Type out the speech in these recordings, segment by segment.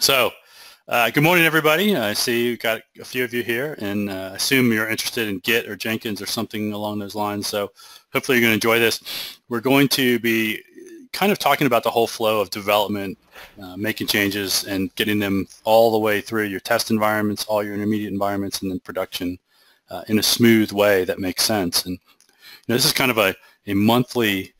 So, uh, good morning, everybody. I see you got a few of you here, and uh, assume you're interested in Git or Jenkins or something along those lines. So, hopefully, you're going to enjoy this. We're going to be kind of talking about the whole flow of development, uh, making changes, and getting them all the way through your test environments, all your intermediate environments, and then production uh, in a smooth way that makes sense. And you know, this is kind of a, a monthly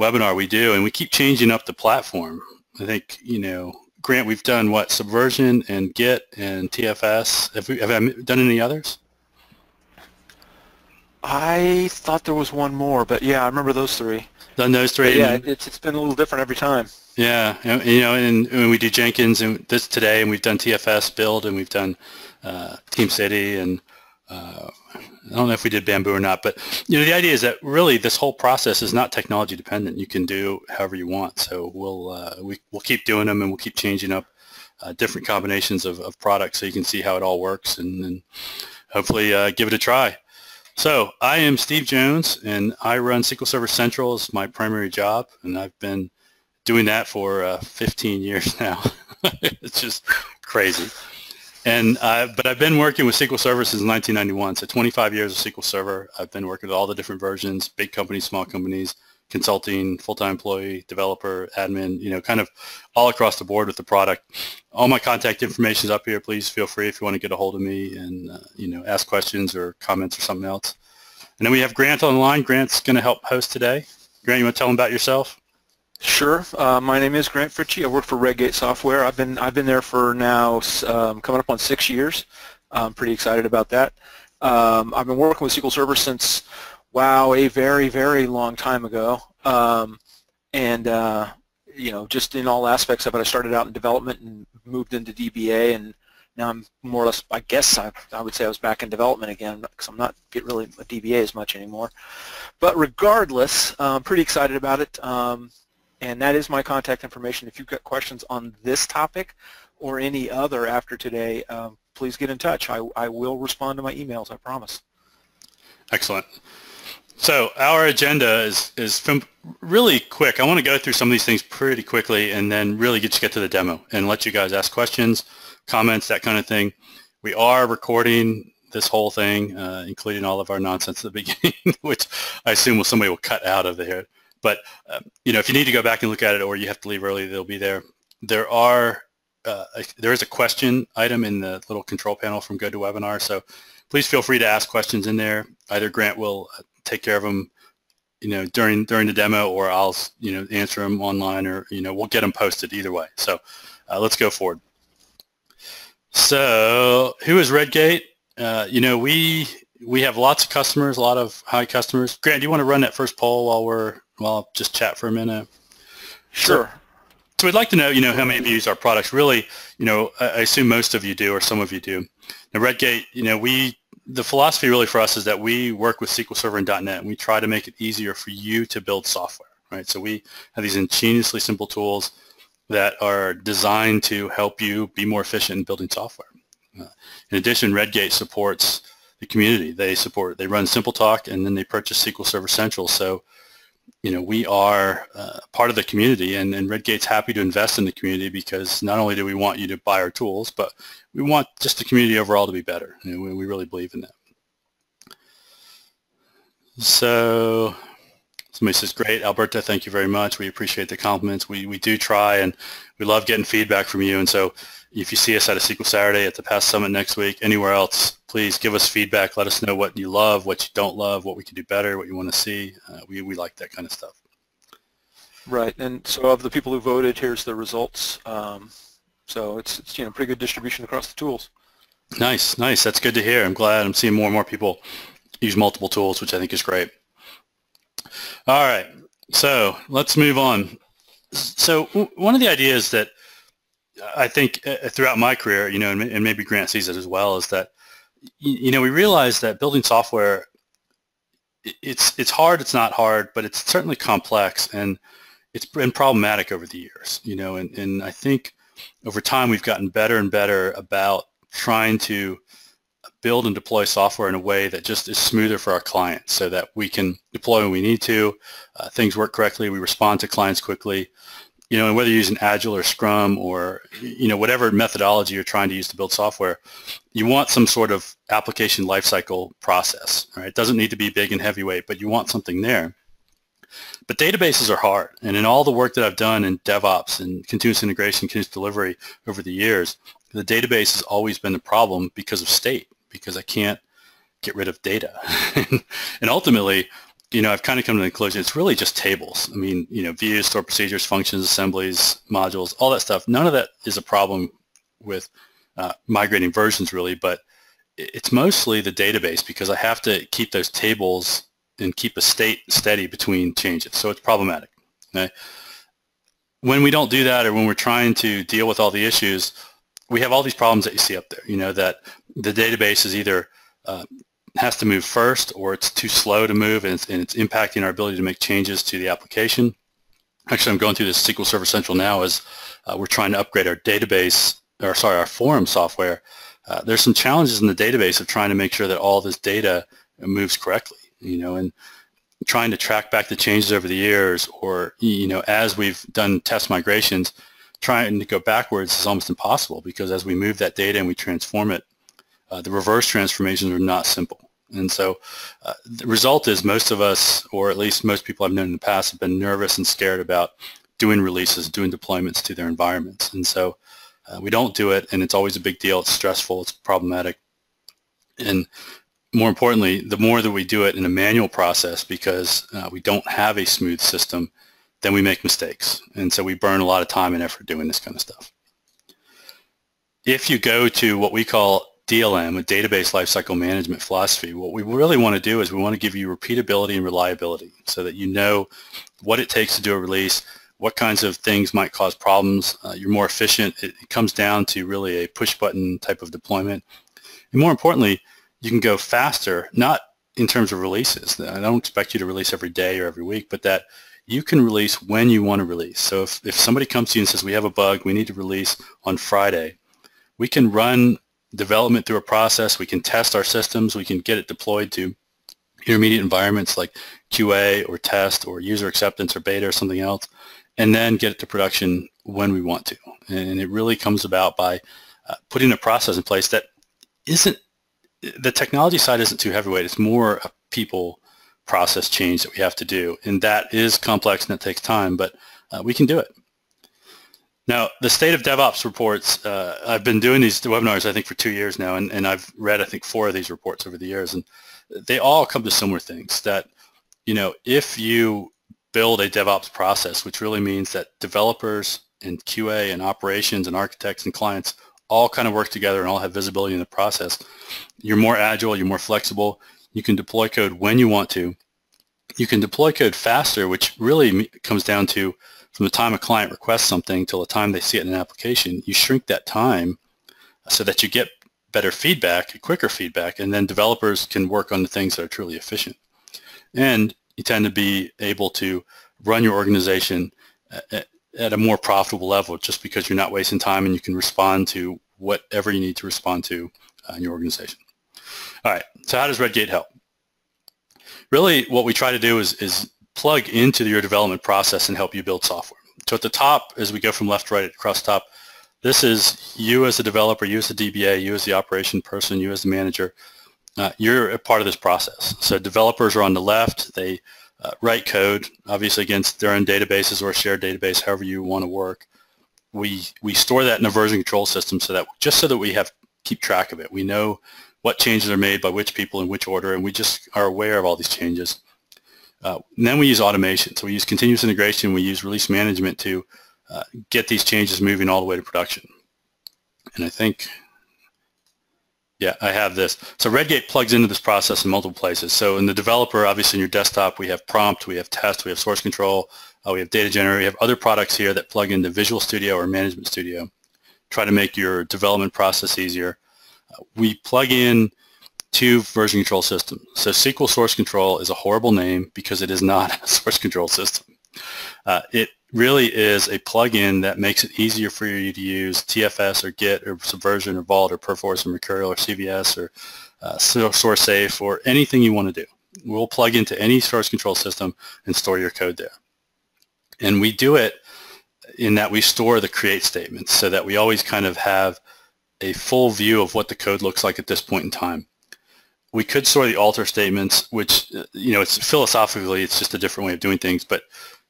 webinar we do, and we keep changing up the platform. I think you know Grant, we've done what Subversion and Git and TFS. Have we have I done any others? I thought there was one more, but yeah, I remember those three. Done those three. But yeah, it's it's been a little different every time. Yeah, you know, and when we do Jenkins and this today, and we've done TFS build, and we've done uh, Teamcity, and uh, I don't know if we did Bamboo or not, but you know, the idea is that really this whole process is not technology dependent. You can do however you want. So we'll uh, we, we'll keep doing them, and we'll keep changing up uh, different combinations of, of products so you can see how it all works, and, and hopefully uh, give it a try. So I am Steve Jones, and I run SQL Server Central as my primary job, and I've been doing that for uh, 15 years now. it's just crazy. And uh, but I've been working with SQL Server since 1991, so 25 years of SQL Server. I've been working with all the different versions, big companies, small companies, consulting, full-time employee, developer, admin, you know, kind of all across the board with the product. All my contact information is up here. Please feel free if you want to get a hold of me and, uh, you know, ask questions or comments or something else. And then we have Grant on the line. Grant's going to help host today. Grant, you want to tell them about yourself? Sure. Uh, my name is Grant Fritchey. I work for Redgate Software. I've been I've been there for now um, coming up on six years. I'm pretty excited about that. Um, I've been working with SQL Server since wow a very very long time ago, um, and uh, you know just in all aspects of it. I started out in development and moved into DBA, and now I'm more or less. I guess I, I would say I was back in development again because I'm not get really a DBA as much anymore. But regardless, uh, I'm pretty excited about it. And that is my contact information. If you've got questions on this topic or any other after today, um, please get in touch. I, I will respond to my emails, I promise. Excellent. So our agenda is, is really quick. I want to go through some of these things pretty quickly and then really get you get to the demo and let you guys ask questions, comments, that kind of thing. We are recording this whole thing, uh, including all of our nonsense at the beginning, which I assume somebody will cut out of there. But um, you know, if you need to go back and look at it, or you have to leave early, they'll be there. There are uh, there is a question item in the little control panel from GoToWebinar, so please feel free to ask questions in there. Either Grant will uh, take care of them, you know, during during the demo, or I'll you know answer them online, or you know we'll get them posted either way. So uh, let's go forward. So who is Redgate? Uh, you know, we we have lots of customers, a lot of high customers. Grant, do you want to run that first poll while we're well, I'll just chat for a minute. Sure. So, so we'd like to know, you know, how many of you use our products. Really, you know, I assume most of you do, or some of you do. Now, Redgate, you know, we the philosophy really for us is that we work with SQL Server and .NET, and we try to make it easier for you to build software, right? So we have these ingeniously simple tools that are designed to help you be more efficient in building software. Uh, in addition, Redgate supports the community. They support, they run SimpleTalk, and then they purchase SQL Server Central. So you know, we are uh, part of the community and, and Redgate's happy to invest in the community because not only do we want you to buy our tools, but we want just the community overall to be better. You know, we, we really believe in that. So somebody says, great, Alberta, thank you very much. We appreciate the compliments. We, we do try and we love getting feedback from you. And so if you see us at a SQL Saturday, at the PASS Summit next week, anywhere else, please give us feedback. Let us know what you love, what you don't love, what we can do better, what you want to see. Uh, we, we like that kind of stuff. Right, and so of the people who voted, here's the results. Um, so it's, it's you know pretty good distribution across the tools. Nice, nice. That's good to hear. I'm glad I'm seeing more and more people use multiple tools, which I think is great. All right, so let's move on. So one of the ideas that I think uh, throughout my career, you know, and, maybe Grant sees it as well, is that you know we realize that building software it's it's hard, it's not hard, but it's certainly complex and it's been problematic over the years, you know, and, and I think over time we've gotten better and better about trying to build and deploy software in a way that just is smoother for our clients so that we can deploy when we need to, uh, things work correctly, we respond to clients quickly, you know, and whether you're using Agile or Scrum or, you know, whatever methodology you're trying to use to build software, you want some sort of application lifecycle process, right? It doesn't need to be big and heavyweight, but you want something there. But databases are hard. And in all the work that I've done in DevOps and continuous integration, continuous delivery over the years, the database has always been the problem because of state, because I can't get rid of data. and ultimately, you know, I've kind of come to the conclusion it's really just tables. I mean, you know, views, stored procedures, functions, assemblies, modules, all that stuff. None of that is a problem with uh, migrating versions really, but it's mostly the database because I have to keep those tables and keep a state steady between changes. So it's problematic. Okay? When we don't do that or when we're trying to deal with all the issues, we have all these problems that you see up there, you know, that the database is either uh, has to move first or it's too slow to move and it's, and it's, impacting our ability to make changes to the application. Actually, I'm going through this SQL Server Central now as uh, we're trying to upgrade our database, or sorry, our forum software. Uh, there's some challenges in the database of trying to make sure that all this data moves correctly, you know, and trying to track back the changes over the years or, you know, as we've done test migrations, trying to go backwards is almost impossible because as we move that data and we transform it, uh, the reverse transformations are not simple. And so uh, the result is most of us, or at least most people I've known in the past, have been nervous and scared about doing releases, doing deployments to their environments. And so uh, we don't do it, and it's always a big deal. It's stressful. It's problematic. And more importantly, the more that we do it in a manual process because uh, we don't have a smooth system, then we make mistakes. And so we burn a lot of time and effort doing this kind of stuff. If you go to what we call DLM, a database lifecycle management philosophy, what we really want to do is we want to give you repeatability and reliability so that you know what it takes to do a release, what kinds of things might cause problems. Uh, you're more efficient. It, it, comes down to really a push button type of deployment. And more importantly, you can go faster, not in terms of releases. I don't expect you to release every day or every week, but that you can release when you want to release. So if, if somebody comes to you and says, we have a bug, we need to release on Friday, we can run development through a process, we can test our systems, we can get it deployed to intermediate environments like QA or test or user acceptance or beta or something else, and then get it to production when we want to. And it really comes about by uh, putting a process in place that isn't, the technology side isn't too heavyweight, it's more a people process change that we have to do. And that is complex and it takes time, but uh, we can do it. Now, the State of DevOps reports, uh, I've been doing these webinars, I think, for two years now, and, and I've read, I think, four of these reports over the years, and they all come to similar things that, you know, if you build a DevOps process, which really means that developers and QA and operations and architects and clients all kind of work together and all have visibility in the process, you're more agile, you're more flexible, you can deploy code when you want to. You can deploy code faster, which really comes down to from the time a client requests something till the time they see it in an application, you shrink that time so that you get better feedback, quicker feedback, and then developers can work on the things that are truly efficient. And you tend to be able to run your organization at, a more profitable level just because you're not wasting time and you can respond to whatever you need to respond to uh, in your organization. All right, so how does Redgate help? Really, what we try to do is, is plug into your development process and help you build software. So at the top, as we go from left to right across top, this is you as a developer, you as a DBA, you as the operation person, you as the manager. Uh, you're a part of this process. So developers are on the left. They uh, write code, obviously against their own databases or a shared database, however you want to work. We, we store that in a version control system so that just so that we have keep track of it. We know what changes are made by which people in which order, and we just are aware of all these changes. Uh, then we use automation. So we use continuous integration. We use release management to uh, get these changes moving all the way to production. And I think, yeah, I have this. So Redgate plugs into this process in multiple places. So in the developer, obviously in your desktop, we have prompt, we have test, we have source control, uh, we have data generator, we have other products here that plug into Visual Studio or Management Studio. Try to make your development process easier. We plug in two version control systems. So SQL Source Control is a horrible name because it is not a source control system. Uh, it really is a plugin that makes it easier for you to use TFS or Git or Subversion or Vault or Perforce or Mercurial or CVS or uh, SourceSafe or anything you want to do. We'll plug into any source control system and store your code there. And we do it in that we store the create statements so that we always kind of have a full view of what the code looks like at this point in time. We could store the alter statements, which, uh, you know, it's philosophically, it's just a different way of doing things. But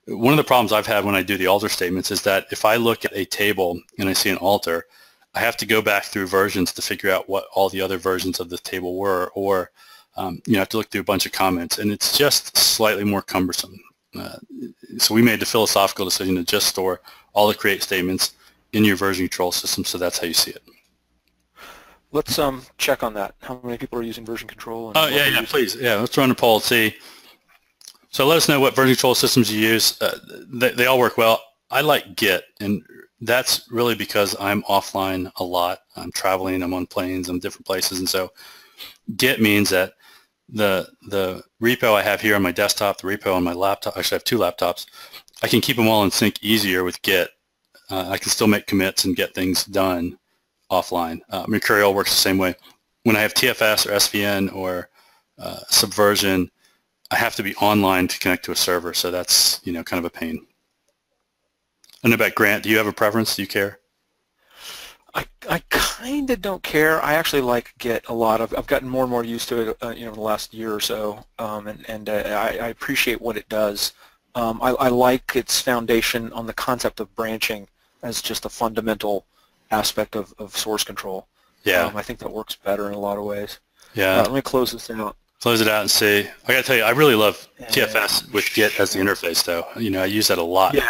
one of the problems I've had when I do the alter statements is that if I look at a table and I see an alter, I have to go back through versions to figure out what all the other versions of the table were, or um, you know, have to look through a bunch of comments, and it's just slightly more cumbersome. Uh, so we made the philosophical decision to just store all the create statements in your version control system, so that's how you see it. Let's um, check on that. How many people are using version control? oh, yeah, yeah, please. Yeah, let's run a poll and see. So let us know what version control systems you use. Uh, they, they all work well. I like Git, and that's really because I'm offline a lot. I'm traveling, I'm on planes, I'm different places, and so Git means that the the repo I have here on my desktop, the repo on my laptop, actually I have two laptops, I can keep them all in sync easier with Git. Uh, I can still make commits and get things done offline. Uh, Mercurial works the same way. When I have TFS or SVN or uh, Subversion, I have to be online to connect to a server, so that's you know kind of a pain. Know about Grant. Do you have a preference? Do you care? I, I kind of don't care. I actually like Git a lot. I've, I've gotten more and more used to it, uh, you know, in the last year or so, um, and, and uh, I, I, appreciate what it does. Um, I, I, like its foundation on the concept of branching as just a fundamental aspect of, of source control. Yeah. Um, I think that works better in a lot of ways. Yeah. Uh, let me close this out. Close it out and see. I got to tell you, I really love TFS with Git as the interface, though. You know, I use that a lot. Yeah.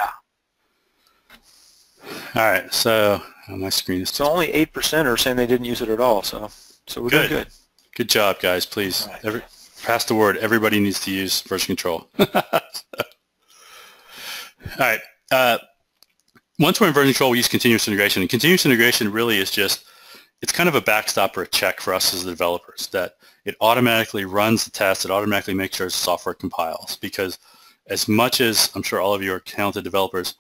All right, so oh, my screen is. So only eight percent are saying they didn't use it at all. So, so we're good. doing good. Good job, guys. Please, right. Every, pass the word. Everybody needs to use version control. all right. Uh, once we're in version control, we use continuous integration. And continuous integration really is just, it's kind of a backstop or a check for us as the developers that it automatically runs the test. It automatically makes sure the software compiles because as much as I'm sure all of you are talented developers,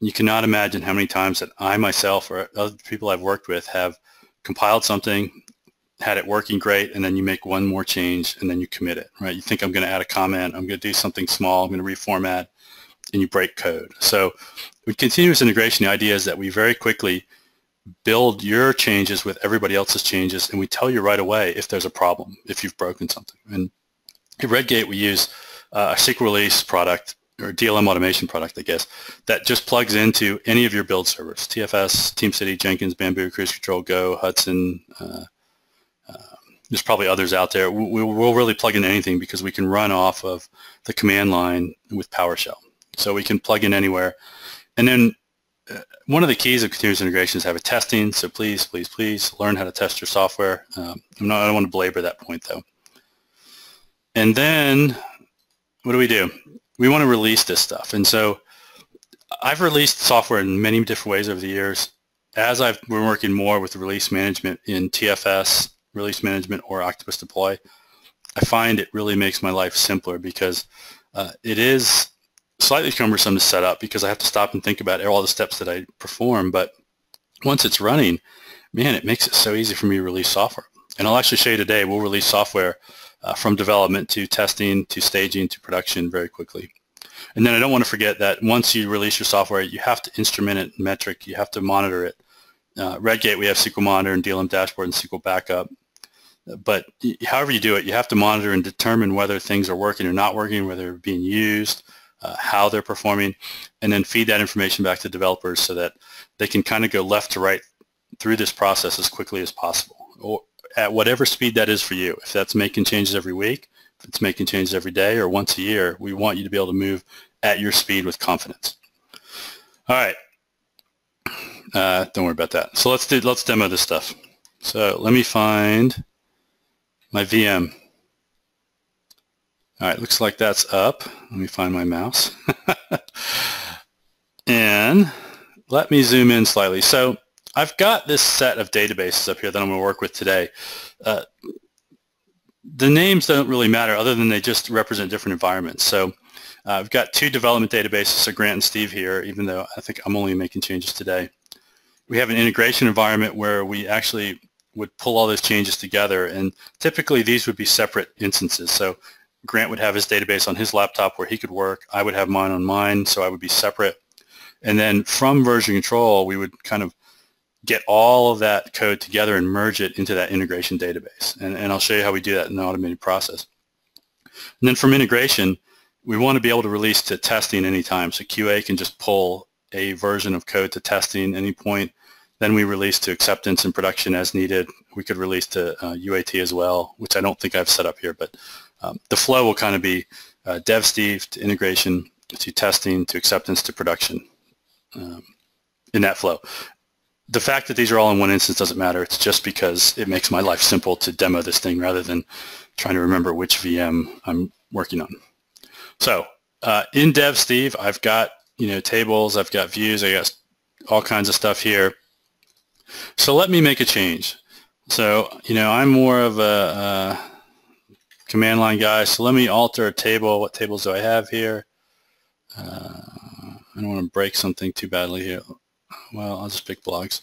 you cannot imagine how many times that I myself or other people I've worked with have compiled something, had it working great, and then you make one more change and then you commit it, right? You think I'm going to add a comment, I'm going to do something small, I'm going to reformat, and you break code. So with continuous integration, the idea is that we very quickly build your changes with everybody else's changes, and we tell you right away if there's a problem, if you've broken something. And at Redgate, we use uh, a SQL release product or DLM automation product, I guess, that just plugs into any of your build servers, TFS, TeamCity, Jenkins, Bamboo, Cruise Control, Go, Hudson. Uh, uh, there's probably others out there. We, will really plug in anything because we can run off of the command line with PowerShell. So we can plug in anywhere. And then uh, one of the keys of continuous integration is have a testing. So please, please, please learn how to test your software. Um, not, I don't want to belabor that point though. And then what do we do? we want to release this stuff. And so I've released software in many different ways over the years. As I've been working more with release management in TFS, release management, or Octopus Deploy, I find it really makes my life simpler because uh, it is slightly cumbersome to set up because I have to stop and think about all the steps that I perform. But once it's running, man, it makes it so easy for me to release software. And I'll actually show you today, we'll release software uh, from development to testing to staging to production very quickly. And then I don't want to forget that once you release your software, you have to instrument it metric. You have to monitor it. Uh, Redgate, we have SQL Monitor and DLM Dashboard and SQL Backup. But however you do it, you have to monitor and determine whether things are working or not working, whether they're being used, uh, how they're performing, and then feed that information back to developers so that they can kind of go left to right through this process as quickly as possible. Or, at whatever speed that is for you. If that's making changes every week, if it's making changes every day or once a year, we want you to be able to move at your speed with confidence. All right. Uh, don't worry about that. So let's do let's demo this stuff. So let me find my VM. All right, looks like that's up. Let me find my mouse. and let me zoom in slightly. So I've got this set of databases up here that I'm going to work with today. Uh, the names don't really matter other than they just represent different environments. So uh, I've got two development databases, so Grant and Steve here, even though I think I'm only making changes today. We have an integration environment where we actually would pull all those changes together, and typically these would be separate instances. So Grant would have his database on his laptop where he could work. I would have mine on mine, so I would be separate. And then from version control, we would kind of get all of that code together and merge it into that integration database. And, and I'll show you how we do that in the automated process. And then from integration, we want to be able to release to testing anytime. So QA can just pull a version of code to testing any point. Then we release to acceptance and production as needed. We could release to uh, UAT as well, which I don't think I've set up here, but um, the flow will kind of be uh, dev Steve to integration to testing to acceptance to production um, in that flow. The fact that these are all in one instance doesn't matter. It's just because it makes my life simple to demo this thing rather than trying to remember which VM I'm working on. So uh, in Dev Steve, I've got you know tables, I've got views, I got all kinds of stuff here. So let me make a change. So you know I'm more of a, a command line guy. So let me alter a table. What tables do I have here? Uh, I don't want to break something too badly here. Well, I'll just pick blogs.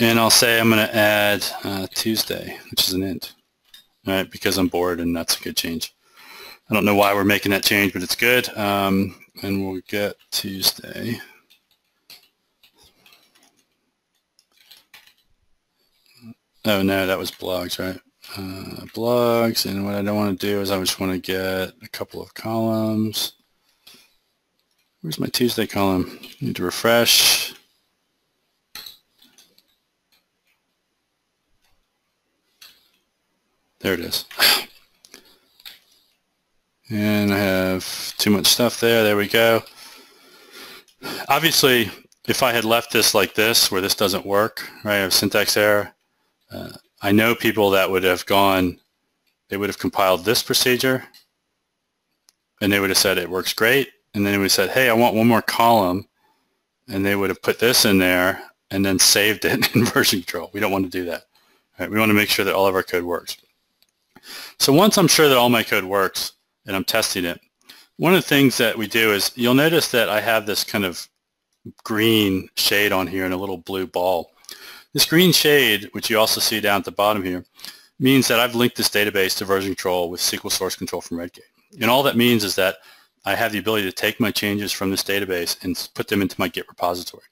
And I'll say I'm going to add uh, Tuesday, which is an int, right? Because I'm bored and that's a good change. I don't know why we're making that change, but it's good. Um, and we'll get Tuesday. Oh no, that was blogs, right? Uh, blogs, and what I don't want to do is I just want to get a couple of columns. Where's my Tuesday column? Need to refresh. There it is. And I have too much stuff there. There we go. Obviously, if I had left this like this, where this doesn't work, right, I have syntax error, uh, I know people that would have gone, they would have compiled this procedure, and they would have said it works great, and then they would have said, hey, I want one more column, and they would have put this in there and then saved it in version control. We don't want to do that. Right? We want to make sure that all of our code works. So once I'm sure that all my code works, and I'm testing it. One of the things that we do is you'll notice that I have this kind of green shade on here and a little blue ball. This green shade, which you also see down at the bottom here, means that I've linked this database to version control with SQL source control from Redgate. And all that means is that I have the ability to take my changes from this database and put them into my Git repository.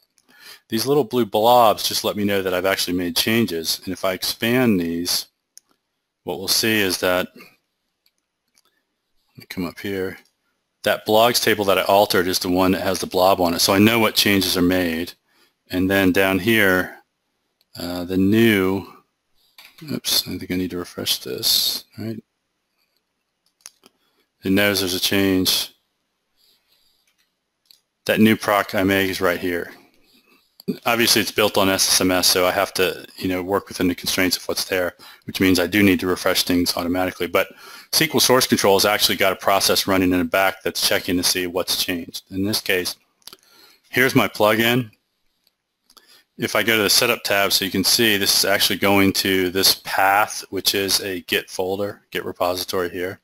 These little blue blobs just let me know that I've actually made changes. And if I expand these, what we'll see is that let me come up here. That blogs table that I altered is the one that has the blob on it. So I know what changes are made. And then down here, uh, the new, oops, I think I need to refresh this, right? It knows there's a change. That new proc I make is right here obviously it's built on SSMS, so I have to, you know, work within the constraints of what's there, which means I do need to refresh things automatically. But SQL source control has actually got a process running in the back that's checking to see what's changed. In this case, here's my plugin. If I go to the setup tab, so you can see this is actually going to this path, which is a Git folder, Git repository here.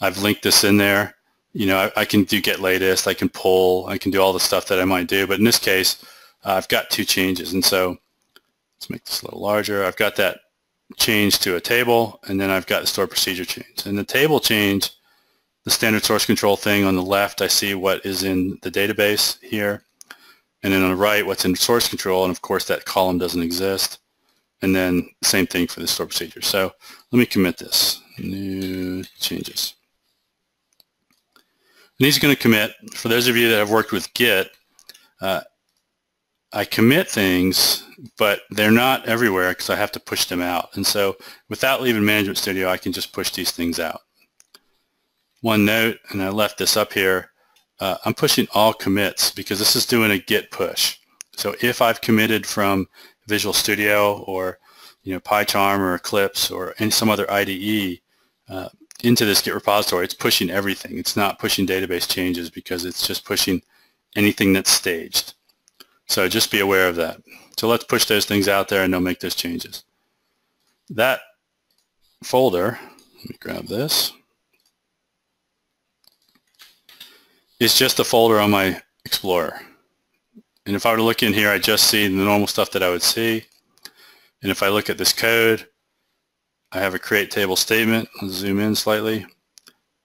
I've linked this in there you know, I, I, can do get latest, I can pull, I can do all the stuff that I might do. But in this case, uh, I've got two changes. And so let's make this a little larger. I've got that change to a table, and then I've got the stored procedure change. And the table change, the standard source control thing on the left, I see what is in the database here. And then on the right, what's in source control. And of course, that column doesn't exist. And then same thing for the store procedure. So let me commit this. New changes. And these are going to commit. For those of you that have worked with Git, uh, I commit things, but they're not everywhere because I have to push them out. And so without leaving Management Studio, I can just push these things out. One note, and I left this up here, uh, I'm pushing all commits because this is doing a Git push. So if I've committed from Visual Studio or you know PyCharm or Eclipse or any some other IDE, uh, into this Git repository, it's pushing everything. It's not pushing database changes because it's just pushing anything that's staged. So just be aware of that. So let's push those things out there and they'll make those changes. That folder, let me grab this, is just a folder on my Explorer. And if I were to look in here, I just see the normal stuff that I would see. And if I look at this code, I have a create table statement. Zoom in slightly.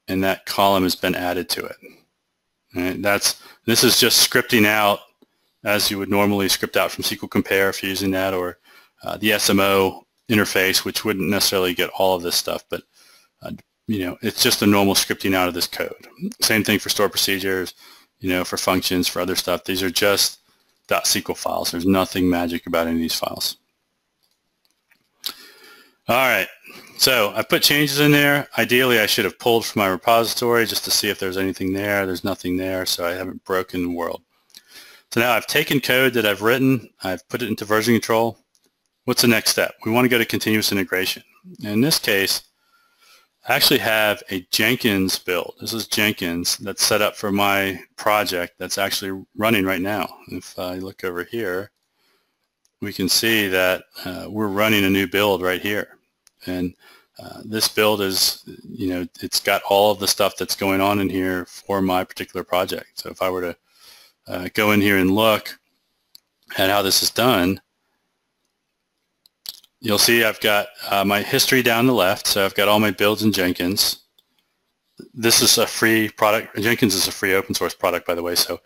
And that column has been added to it. And that's this is just scripting out as you would normally script out from SQL Compare if you're using that, or uh, the SMO interface, which wouldn't necessarily get all of this stuff, but uh, you know, it's just a normal scripting out of this code. Same thing for store procedures, you know, for functions, for other stuff. These are just .SQL files. There's nothing magic about any of these files. All right, so I put changes in there. Ideally, I should have pulled from my repository just to see if there's anything there. There's nothing there, so I haven't broken the world. So now I've taken code that I've written, I've put it into version control. What's the next step? We want to go to continuous integration. In this case, I actually have a Jenkins build. This is Jenkins that's set up for my project that's actually running right now. If I look over here, we can see that uh, we're running a new build right here. And uh, this build is, you know, it's got all of the stuff that's going on in here for my particular project. So if I were to uh, go in here and look at how this is done, you'll see I've got uh, my history down the left. So I've got all my builds in Jenkins. This is a free product. Jenkins is a free open source product, by the way, so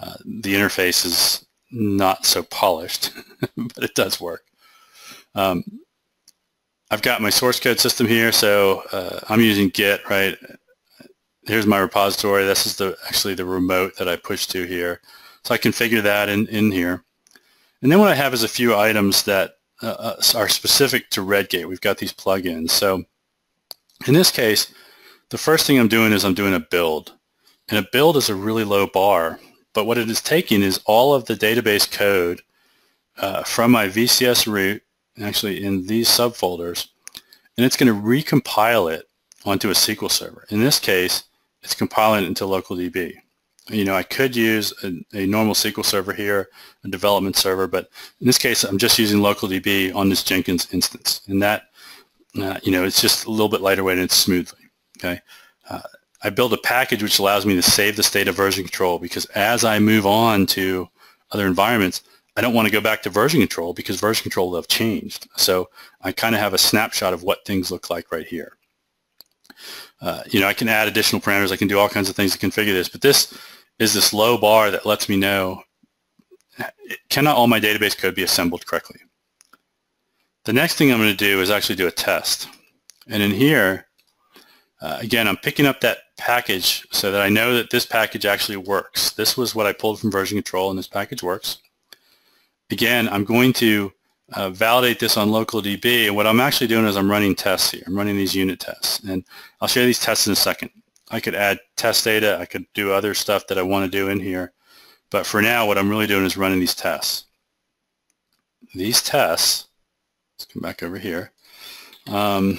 uh, the interface is not so polished, but it does work. Um, I've got my source code system here, so uh, I'm using Git, right? Here's my repository. This is the actually the remote that I push to here. So I configure that in, in here. And then what I have is a few items that uh, uh, are specific to Redgate. We've got these plugins. So in this case, the first thing I'm doing is I'm doing a build. And a build is a really low bar. But what it is taking is all of the database code uh, from my VCS root, actually in these subfolders, and it's going to recompile it onto a SQL server. In this case, it's compiling it into LocalDB. You know, I could use a, a, normal SQL server here, a development server, but in this case, I'm just using LocalDB on this Jenkins instance. And that, uh, you know, it's just a little bit lighter weight and it's smoothly, okay? Uh, I build a package which allows me to save the state of version control because as I move on to other environments, I don't want to go back to version control because version control will have changed. So I kind of have a snapshot of what things look like right here. Uh, you know, I can add additional parameters. I can do all kinds of things to configure this, but this is this low bar that lets me know cannot all my database code be assembled correctly. The next thing I'm going to do is actually do a test. And in here, uh, again, I'm picking up that package so that I know that this package actually works. This was what I pulled from version control, and this package works. Again, I'm going to uh, validate this on LocalDB, and what I'm actually doing is I'm running tests here. I'm running these unit tests, and I'll show you these tests in a second. I could add test data. I could do other stuff that I want to do in here. But for now, what I'm really doing is running these tests. These tests, let's come back over here. Um,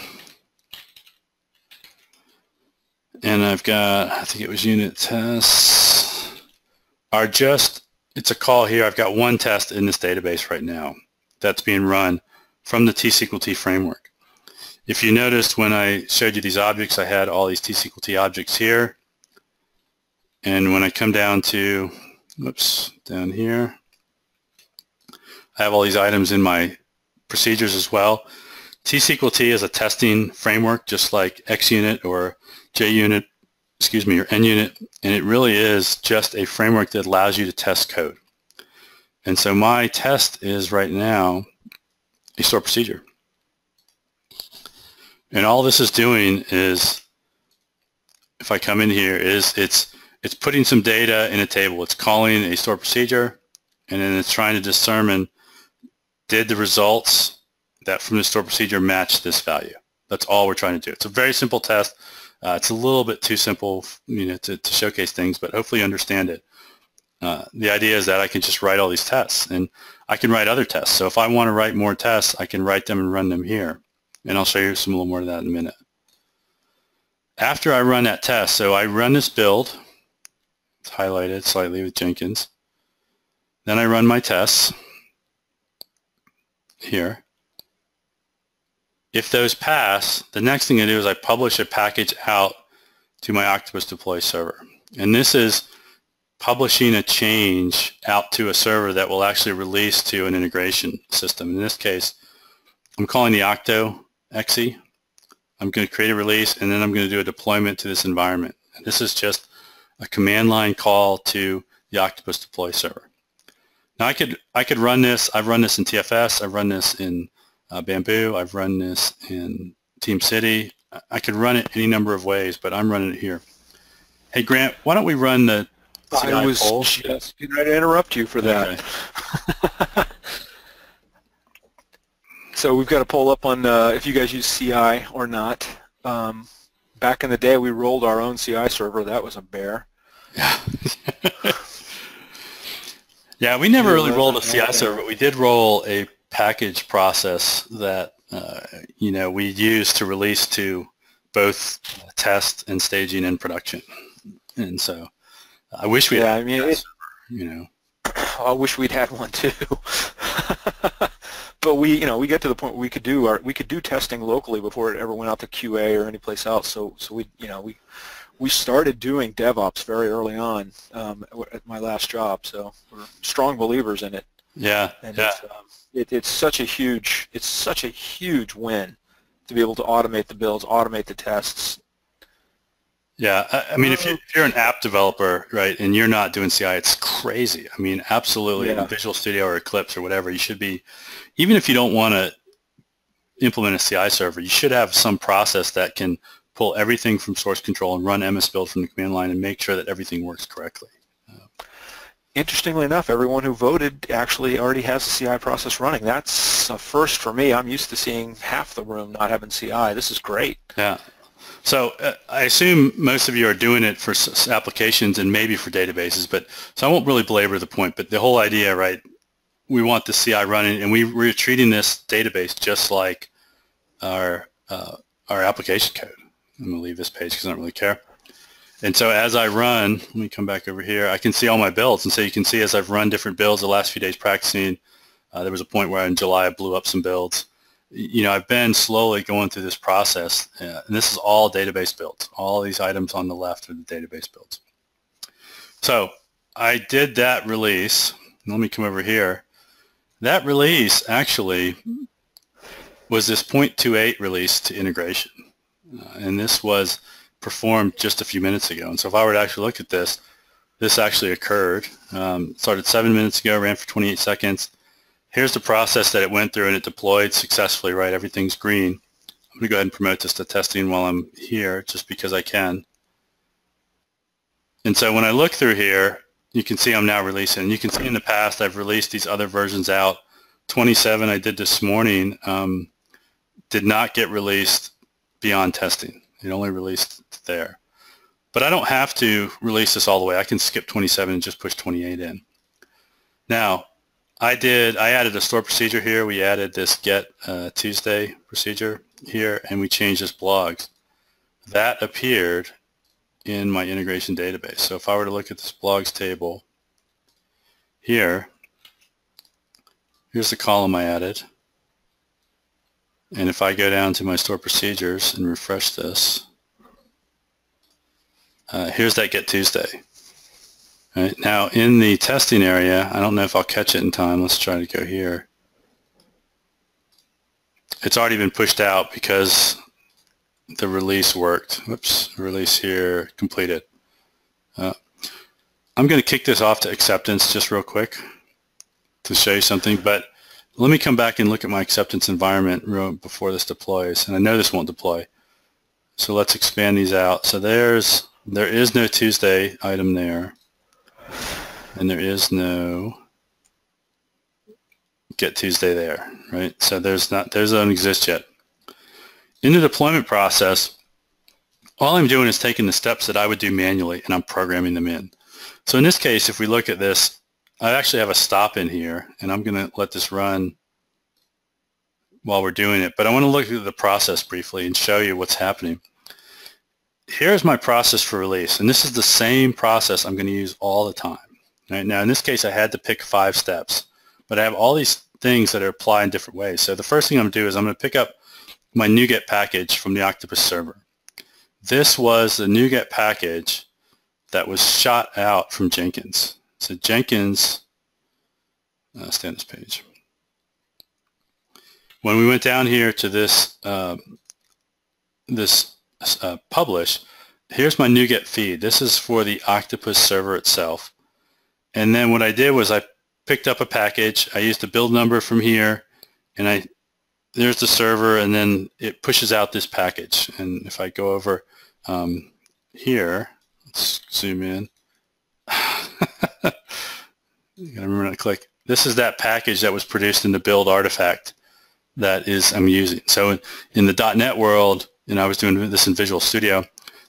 and I've got, I think it was unit tests, are just, it's a call here. I've got one test in this database right now that's being run from the tSQLt framework. If you noticed when I showed you these objects, I had all these tSQLt objects here. And when I come down to, whoops, down here, I have all these items in my procedures as well. tSQLt is a testing framework just like XUnit or JUnit, excuse me, or NUnit, and it really is just a framework that allows you to test code. And so my test is right now a store procedure. And all this is doing is, if I come in here, is it's it's putting some data in a table. It's calling a store procedure, and then it's trying to determine did the results that from the store procedure match this value. That's all we're trying to do. It's a very simple test. Uh, it's a little bit too simple, you know, to, to showcase things, but hopefully you understand it. Uh, the idea is that I can just write all these tests, and I can write other tests. So if I want to write more tests, I can write them and run them here. And I'll show you some a little more of that in a minute. After I run that test, so I run this build, it's highlighted slightly with Jenkins. Then I run my tests here. If those pass, the next thing I do is I publish a package out to my Octopus deploy server. And this is publishing a change out to a server that will actually release to an integration system. In this case, I'm calling the Octo exe. I'm going to create a release and then I'm going to do a deployment to this environment. And this is just a command line call to the Octopus deploy server. Now I could I could run this. I've run this in TFS. I've run this in uh, Bamboo. I've run this in Team City. I could run it any number of ways, but I'm running it here. Hey Grant, why don't we run the CI I was poll? just ready to interrupt you for that. Okay. So we've got a poll up on uh, if you guys use CI or not. Um, back in the day, we rolled our own CI server. That was a bear. Yeah. yeah, we never really rolled a. CI server, but we did roll a package process that uh, you know we used to release to both test and staging and production. And so I wish we Yeah, had I mean, it, server, you know. I wish we'd had one too. but we, you know, we get to the point where we could do our we could do testing locally before it ever went out to QA or anyplace else. So, so we, you know, we we started doing DevOps very early on um, at my last job. So we're strong believers in it. Yeah, and yeah. it's, um, it, it's such a huge it's such a huge win to be able to automate the builds, automate the tests. Yeah, I, I mean, if, you, if you're an app developer, right, and you're not doing CI, it's crazy. I mean, absolutely, Yeah. in Visual Studio or Eclipse or whatever, you should be, even if you don't want to implement a CI server, you should have some process that can pull everything from source control and run MS Build from the command line and make sure that everything works correctly. Interestingly enough, everyone who voted actually already has the CI process running. That's a first for me. I'm used to seeing half the room not having CI. This is great. Yeah. So uh, I assume most of you are doing it for applications and maybe for databases, but so I won't really belabor the point. But the whole idea, right? We want the CI running, and we, we're treating this database just like our uh, our application code. I'm gonna leave this page because I don't really care. And so as I run, let me come back over here. I can see all my builds, and so you can see as I've run different builds the last few days practicing. Uh, there was a point where in July I blew up some builds you know, I've been slowly going through this process, uh, and this is all database builds. All these items on the left are the database builds. So I did that release. Let me come over here. That release actually was this 0.28 release to integration, uh, and this was performed just a few minutes ago. And so if I were to actually look at this, this actually occurred. Um, started seven minutes ago, ran for 28 seconds here's the process that it went through and it deployed successfully, right? Everything's green. I'm going to go ahead and promote this to testing while I'm here just because I can. And so when I look through here, you can see I'm now releasing. You can see in the past I've released these other versions out. 27 I did this morning um, did not get released beyond testing. It only released there. But I don't have to release this all the way. I can skip 27 and just push 28 in. Now, I did, I added a store procedure here. We added this get uh, Tuesday procedure here, and we changed this blogs. That appeared in my integration database. So if I were to look at this blogs table here, here's the column I added. And if I go down to my store procedures and refresh this, uh, here's that get Tuesday. Right, now in the testing area, I don't know if I'll catch it in time. Let's try to go here. It's already been pushed out because the release worked. Whoops, release here completed. Uh, I'm going to kick this off to acceptance just real quick to show you something, but let me come back and look at my acceptance environment before this deploys, and I know this won't deploy. So let's expand these out. So there's there is no Tuesday item there and there is no get Tuesday there, right? So there's not, there's don't exist yet. In the deployment process, all I'm doing is taking the steps that I would do manually and I'm programming them in. So in this case, if we look at this, I actually have a stop in here and I'm going to let this run while we're doing it. But I want to look at the process briefly and show you what's happening. Here's my process for release, and this is the same process I'm going to use all the time. Right? Now, in this case, I had to pick five steps, but I have all these things that are applied in different ways. So the first thing I'm going to do is I'm going to pick up my NuGet package from the Octopus server. This was the NuGet package that was shot out from Jenkins. So Jenkins, uh, stay on this page. When we went down here to this, um, this uh, publish, here's my NuGet feed. This is for the Octopus server itself. And then what I did was I picked up a package. I used the build number from here, and I there's the server, and then it pushes out this package. And if I go over um, here, let's zoom in. gotta remember to click. This is that package that was produced in the build artifact that is I'm using. So in, in the .NET world, and I was doing this in Visual Studio,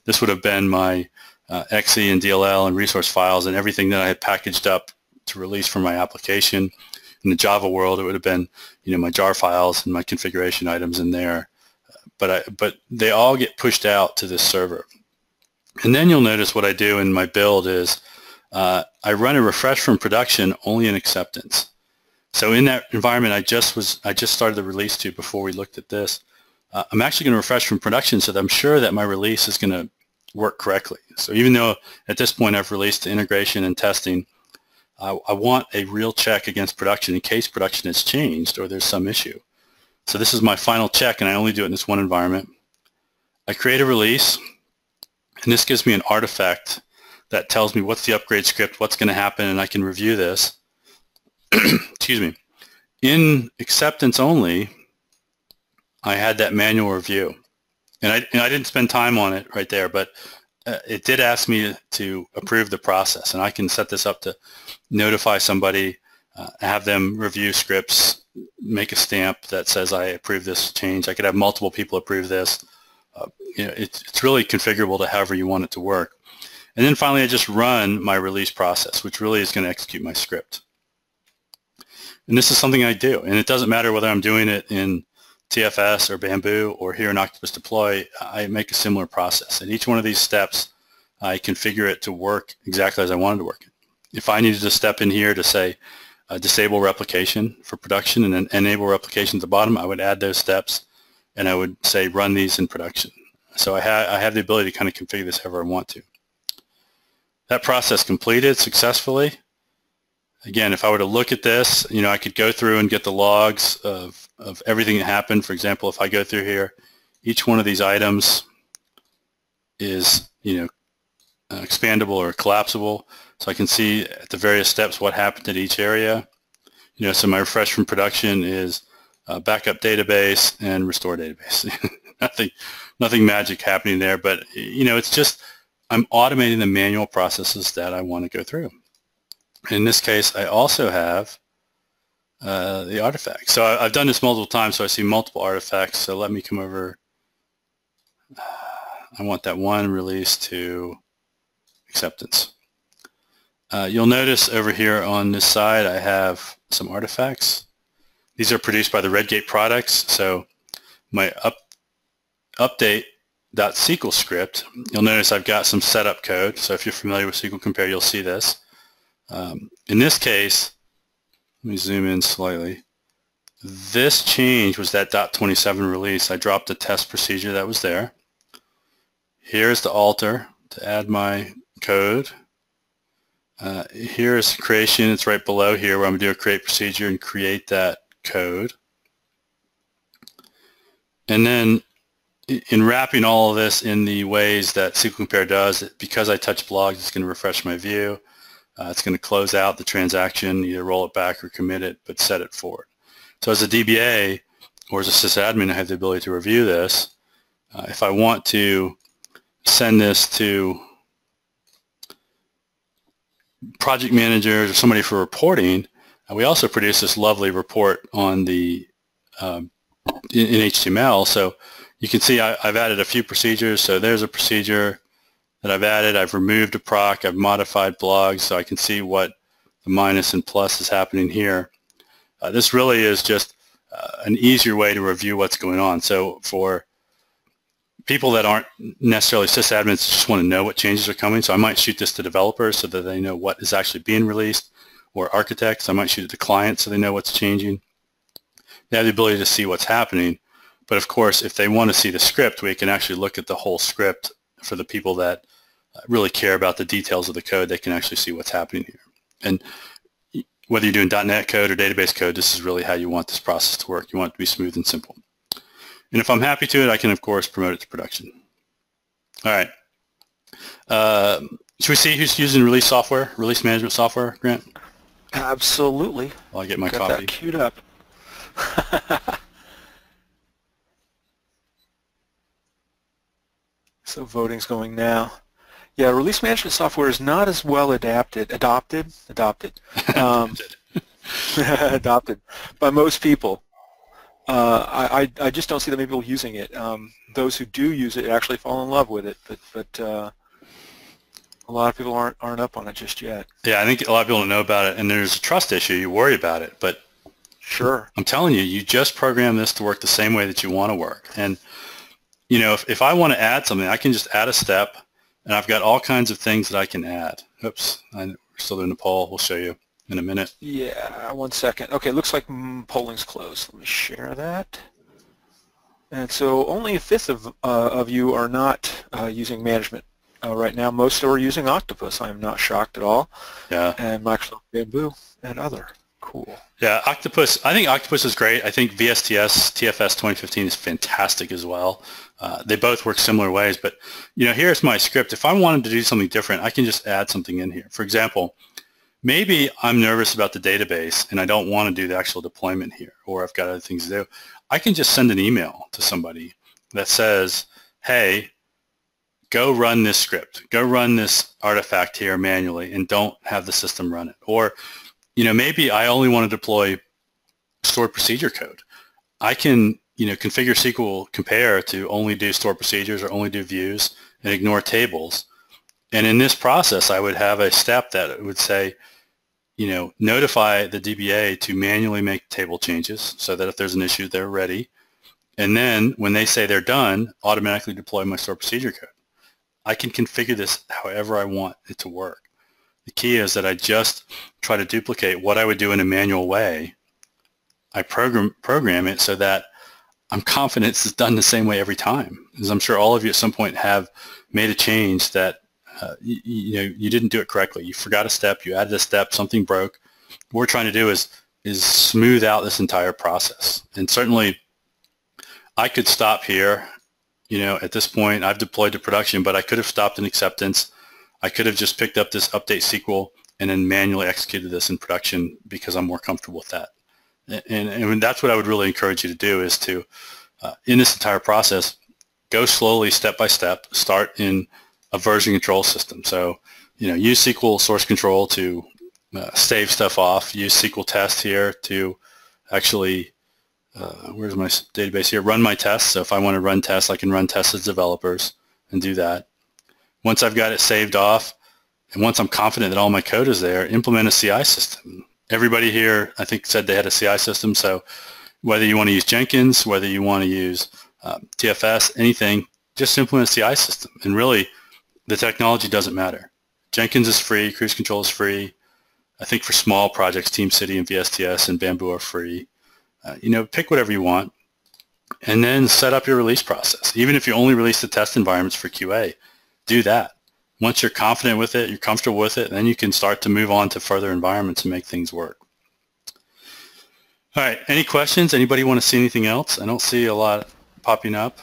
this would have been my uh, exe and DLL and resource files and everything that I had packaged up to release for my application. In the Java world, it would have been, you know, my jar files and my configuration items in there. But I, but they all get pushed out to this server. And then you'll notice what I do in my build is uh, I run a refresh from production only in acceptance. So in that environment, I just was I just started the release to before we looked at this. Uh, I'm actually going to refresh from production so that I'm sure that my release is going to work correctly. So even though at this point I've released the integration and testing, I, I want a real check against production in case production has changed or there's some issue. So this is my final check, and I only do it in this one environment. I create a release, and this gives me an artifact that tells me what's the upgrade script, what's going to happen, and I can review this. Excuse me. In acceptance only, I had that manual review. And I, and I didn't spend time on it right there, but uh, it did ask me to approve the process. And I can set this up to notify somebody, uh, have them review scripts, make a stamp that says I approve this change. I could have multiple people approve this. Uh, you know, it's, it's really configurable to however you want it to work. And then finally, I just run my release process, which really is going to execute my script. And this is something I do. And it doesn't matter whether I'm doing it in TFS or Bamboo or here in Octopus Deploy, I make a similar process. And each one of these steps, I configure it to work exactly as I wanted to work. If I needed to step in here to say uh, disable replication for production and then enable replication at the bottom, I would add those steps and I would say run these in production. So I, ha I have the ability to kind of configure this however I want to. That process completed successfully. Again, if I were to look at this, you know, I could go through and get the logs of, of everything that happened. For example, if I go through here, each one of these items is, you know, uh, expandable or collapsible. So I can see at the various steps what happened at each area. You know, so my refresh from production is uh, backup database and restore database. nothing, nothing magic happening there, but you know, it's just I'm automating the manual processes that I want to go through. In this case, I also have uh, the artifacts. So I, have done this multiple times, so I see multiple artifacts. So let me come over. I want that one release to acceptance. Uh, you'll notice over here on this side, I have some artifacts. These are produced by the Redgate products. So my up, update .SQL script, you'll notice I've got some setup code. So if you're familiar with SQL Compare, you'll see this. Um, in this case, let me zoom in slightly. This change was that .27 release. I dropped the test procedure that was there. Here's the alter to add my code. Uh, here's creation. It's right below here where I'm going to do a create procedure and create that code. And then in wrapping all of this in the ways that SQL Compare does, because I touch blogs, it's going to refresh my view. Uh, it's going to close out the transaction, either roll it back or commit it, but set it forward. So as a DBA or as a sysadmin, I have the ability to review this. Uh, if I want to send this to project managers or somebody for reporting, we also produce this lovely report on the um, in, in HTML. So you can see I, have added a few procedures. So there's a procedure that I've added. I've removed a proc. I've modified blogs so I can see what the minus and plus is happening here. Uh, this really is just uh, an easier way to review what's going on. So for people that aren't necessarily sysadmins just want to know what changes are coming. So I might shoot this to developers so that they know what is actually being released or architects. I might shoot it to clients so they know what's changing. They have the ability to see what's happening. But of course, if they want to see the script, we can actually look at the whole script for the people that uh, really care about the details of the code. They can actually see what's happening here. And whether you're doing .NET code or database code, this is really how you want this process to work. You want it to be smooth and simple. And if I'm happy to it, I can, of course, promote it to production. All right. Uh, should we see who's using release software, release management software, Grant? Absolutely. While I get my Got coffee. that queued up. so voting's going now. Yeah, release management software is not as well adapted, adopted, adopted, um, adopted by most people. Uh, I, I, just don't see that many people using it. Um, those who do use it actually fall in love with it, but but uh, a lot of people aren't aren't up on it just yet. Yeah, I think a lot of people don't know about it, and there's a trust issue. You worry about it, but Sure. I'm telling you, you just program this to work the same way that you want to work. And you know, if, if I want to add something, I can just add a step, and I've got all kinds of things that I can add. Oops, I, we're still doing the poll. We'll show you in a minute. Yeah, one second. Okay, looks like polling's closed. Let me share that. And so only a fifth of, uh, of you are not uh, using management uh, right now. Most are using Octopus. I am not shocked at all. Yeah. And Microsoft Bamboo and other. Cool. Yeah, Octopus. I think Octopus is great. I think VSTS TFS 2015 is fantastic as well. Uh, they both work similar ways, but you know, here's my script. If I wanted to do something different, I can just add something in here. For example, maybe I'm nervous about the database and I don't want to do the actual deployment here, or I've got other things to do. I can just send an email to somebody that says, "Hey, go run this script. Go run this artifact here manually, and don't have the system run it." Or you know, maybe I only want to deploy stored procedure code. I can, you know, configure SQL compare to only do stored procedures or only do views and ignore tables. And in this process, I would have a step that would say, you know, notify the DBA to manually make table changes so that if there's an issue, they're ready. And then when they say they're done, automatically deploy my stored procedure code. I can configure this however I want it to work. The key is that I just try to duplicate what I would do in a manual way. I program program it so that I'm confident it's done the same way every time. Because I'm sure all of you at some point have made a change that uh, you, you, know you didn't do it correctly. You forgot a step. You added a step. Something broke. What we're trying to do is is smooth out this entire process. And certainly, I could stop here. You know, at this point, I've deployed to production, but I could have stopped in acceptance I could have just picked up this update SQL and then manually executed this in production because I'm more comfortable with that. And, and that's what I would really encourage you to do is to, uh, in this entire process, go slowly, step by step, start in a version control system. So, you know, use SQL source control to uh, stave stuff off, use SQL test here to actually, uh, where's my database here, run my tests. So if I want to run tests, I can run tests as developers and do that. Once I've got it saved off, and once I'm confident that all my code is there, implement a CI system. Everybody here, I think, said they had a CI system. So whether you want to use Jenkins, whether you want to use um, TFS, anything, just implement a CI system. And really, the technology doesn't matter. Jenkins is free. Cruise Control is free. I think for small projects, TeamCity and VSTS and Bamboo are free. Uh, you know, pick whatever you want, and then set up your release process. Even if you only release the test environments for QA, do that. Once you're confident with it, you're comfortable with it, then you can start to move on to further environments and make things work. All right, any questions? Anybody want to see anything else? I don't see a lot popping up.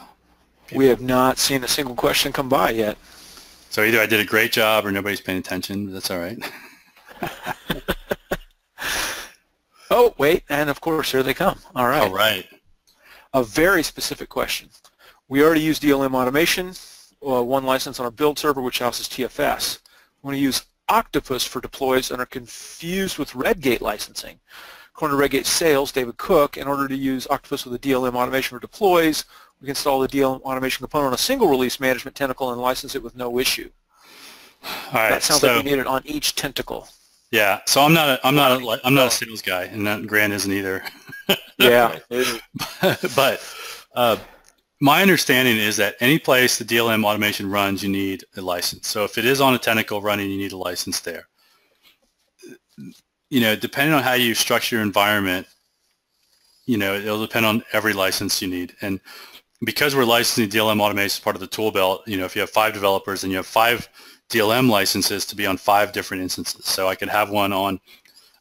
People. We have not seen a single question come by yet. So either I did a great job or nobody's paying attention, but that's all right. oh, wait, and of course, here they come. All right. All right. A very specific question. We already use DLM automation uh, one license on our build server which houses TFS. We want to use Octopus for deploys and are confused with Redgate licensing. According to Redgate sales, David Cook, in order to use Octopus with a DLM automation for deploys, we can install the DLM automation component on a single release management tentacle and license it with no issue. All right, that sounds so, like we need it on each tentacle. Yeah, so I'm not a I'm not a I'm not a sales guy, and that Grant isn't either. yeah, but uh, my understanding is that any place the DLM automation runs, you need a license. So if it is on a tentacle running, you need a license there. You know, depending on how you structure your environment, you know, it'll depend on every license you need. And because we're licensing DLM automation as part of the tool belt, you know, if you have five developers and you have five DLM licenses to be on five different instances. So I could have one on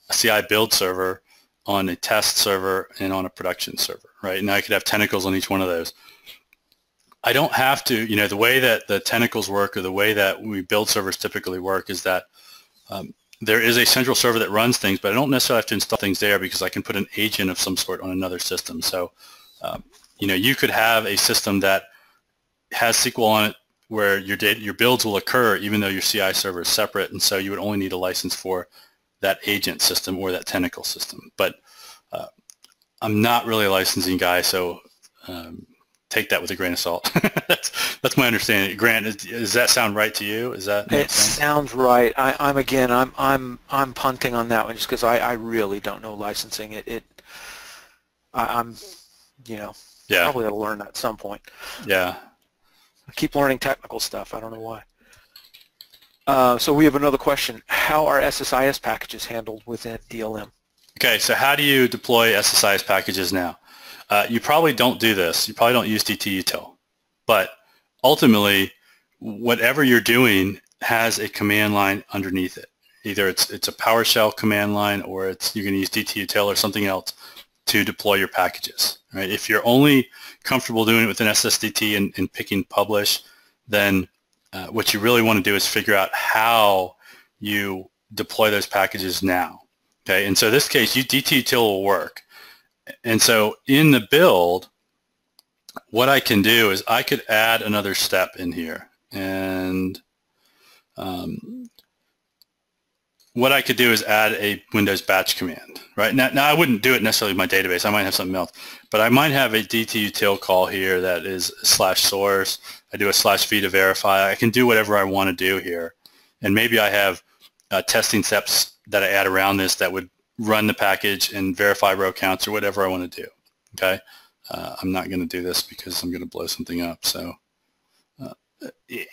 a CI build server, on a test server, and on a production server, right? And I could have tentacles on each one of those I don't have to, you know, the way that the tentacles work or the way that we build servers typically work is that um, there is a central server that runs things, but I don't necessarily have to install things there because I can put an agent of some sort on another system. So, um, you know, you could have a system that has SQL on it where your data, your builds will occur even though your CI server is separate, and so you would only need a license for that agent system or that tentacle system. But uh, I'm not really a licensing guy, so um, take that with a grain of salt. that's that's my understanding. Grant, is, does that sound right to you? Is that? It sounds right. I, am again. I'm I'm I'm punting on that one just because I, I really don't know licensing. It it I, am you know yeah probably got to learn that at some point. Yeah. I keep learning technical stuff. I don't know why. Uh, so we have another question. How are SSIS packages handled within DLM? Okay, so how do you deploy SSIS packages now? Uh, you probably don't do this. You probably don't use dtutil. But ultimately, whatever you're doing has a command line underneath it. Either it's it's a PowerShell command line or it's you're going to use dtutil or something else to deploy your packages. Right? If you're only comfortable doing it with an SSDT and, and picking publish, then uh, what you really want to do is figure out how you deploy those packages now. Okay, and so this case, you dtutil will work. And so in the build, what I can do is I could add another step in here. And um, what I could do is add a Windows batch command, right? Now, now I wouldn't do it necessarily in my database. I might have something else. But I might have a dtutil call here that is slash source. I do a slash v to verify. I can do whatever I want to do here. And maybe I have uh, testing steps that I add around this that would run the package and verify row counts or whatever I want to do. Okay, uh, I'm not going to do this because I'm going to blow something up. So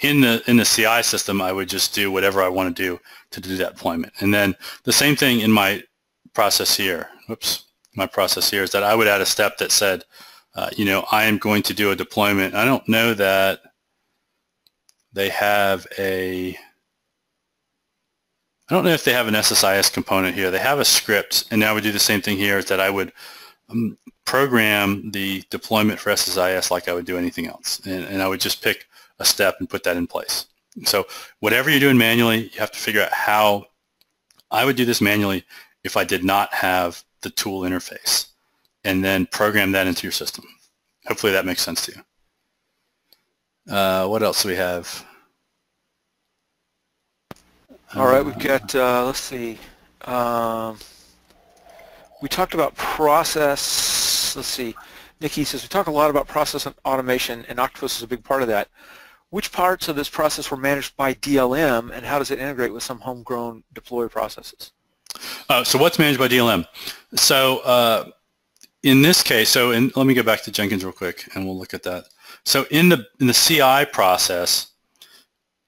in the in the CI system, I would just do whatever I want to do to do that deployment. And then the same thing in my process here. Whoops, my process here is that I would add a step that said, uh, you know, I am going to do a deployment. I don't know that they have a I don't know if they have an SSIS component here. They have a script, and now we do the same thing here, is that I would um, program the deployment for SSIS like I would do anything else. And, and I would just pick a step and put that in place. So whatever you're doing manually, you have to figure out how I would do this manually if I did not have the tool interface and then program that into your system. Hopefully that makes sense to you. Uh, what else do we have? All right, we've got, uh, let's see, um, we talked about process, let's see, Nikki says, we talk a lot about process and automation, and Octopus is a big part of that. Which parts of this process were managed by DLM, and how does it integrate with some homegrown deploy processes? Uh, so what's managed by DLM? So uh, in this case, so in, let me go back to Jenkins real quick, and we'll look at that. So in the in the CI process,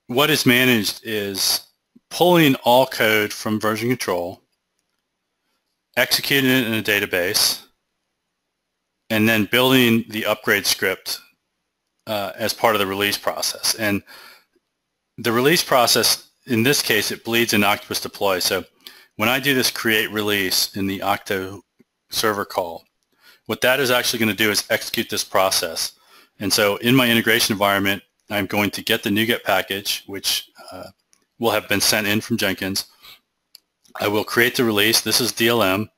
what is managed is pulling all code from version control, executing it in a database, and then building the upgrade script uh, as part of the release process. And the release process, in this case, it bleeds in Octopus deploy. So when I do this create release in the Octo server call, what that is actually going to do is execute this process. And so in my integration environment, I'm going to get the NuGet package, which uh, will have been sent in from Jenkins. I will create the release. This is DLM.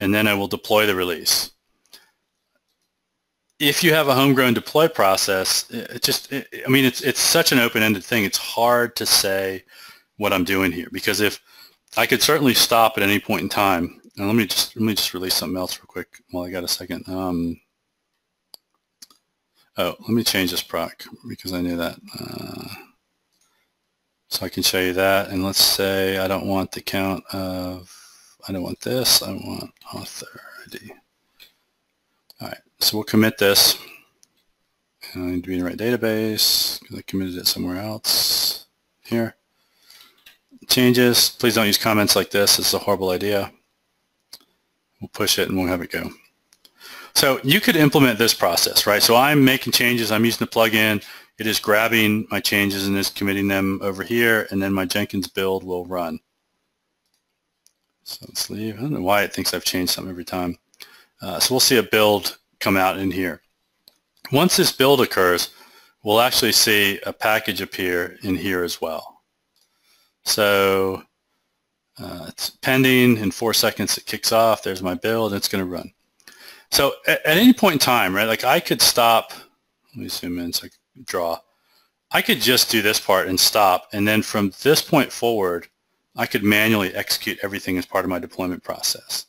And then I will deploy the release. If you have a homegrown deploy process, it just, it, I mean, it's, it's such an open-ended thing. It's hard to say what I'm doing here because if I could certainly stop at any point in time. And let me just let me just release something else real quick while I got a second. Um, oh, let me change this proc because I knew that. Uh, so I can show you that. And let's say I don't want the count of, I don't want this, I want author ID. So we'll commit this. I need to be in the right database because I committed it somewhere else. Here. Changes, please don't use comments like this. It's a horrible idea. We'll push it and we'll have it go. So you could implement this process, right? So I'm making changes, I'm using the plugin, it is grabbing my changes and is committing them over here, and then my Jenkins build will run. So let's leave. I don't know why it thinks I've changed something every time. Uh, so we'll see a build come out in here. Once this build occurs, we'll actually see a package appear in here as well. So uh, it's pending. In four seconds, it kicks off. There's my build. It's going to run. So at, at, any point in time, right, like I could stop. Let me zoom in so I can draw. I could just do this part and stop. And then from this point forward, I could manually execute everything as part of my deployment process.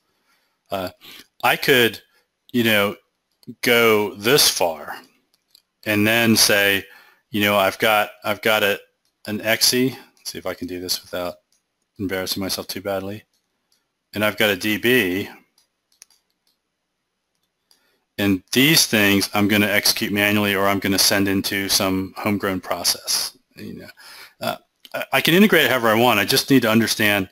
Uh, I could, you know, go this far and then say, you know, I've got I've got a an exe. Let's see if I can do this without embarrassing myself too badly. And I've got a DB. And these things I'm going to execute manually or I'm going to send into some homegrown process. You know, uh, I can integrate however I want. I just need to understand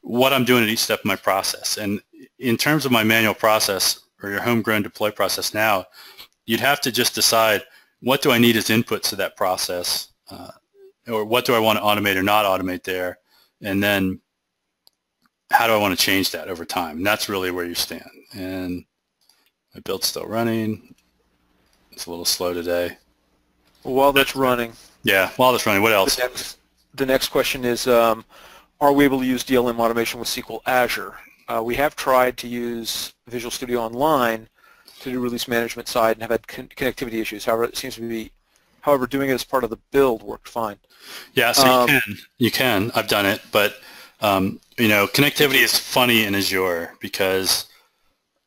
what I'm doing at each step of my process. And in terms of my manual process or your homegrown deploy process now, you'd have to just decide what do I need as inputs to that process uh, or what do I want to automate or not automate there and then how do I want to change that over time? And that's really where you stand. And my build's still running. It's a little slow today. While that's running. Yeah, while that's running, what else? The next, the next question is, um, are we able to use DLM automation with SQL Azure? Uh, we have tried to use Visual Studio Online to do release management side and have had con connectivity issues. However, it seems to be, however, doing it as part of the build worked fine. Yeah, so um, you can. You can. I've done it, but um, you know, connectivity is funny in Azure because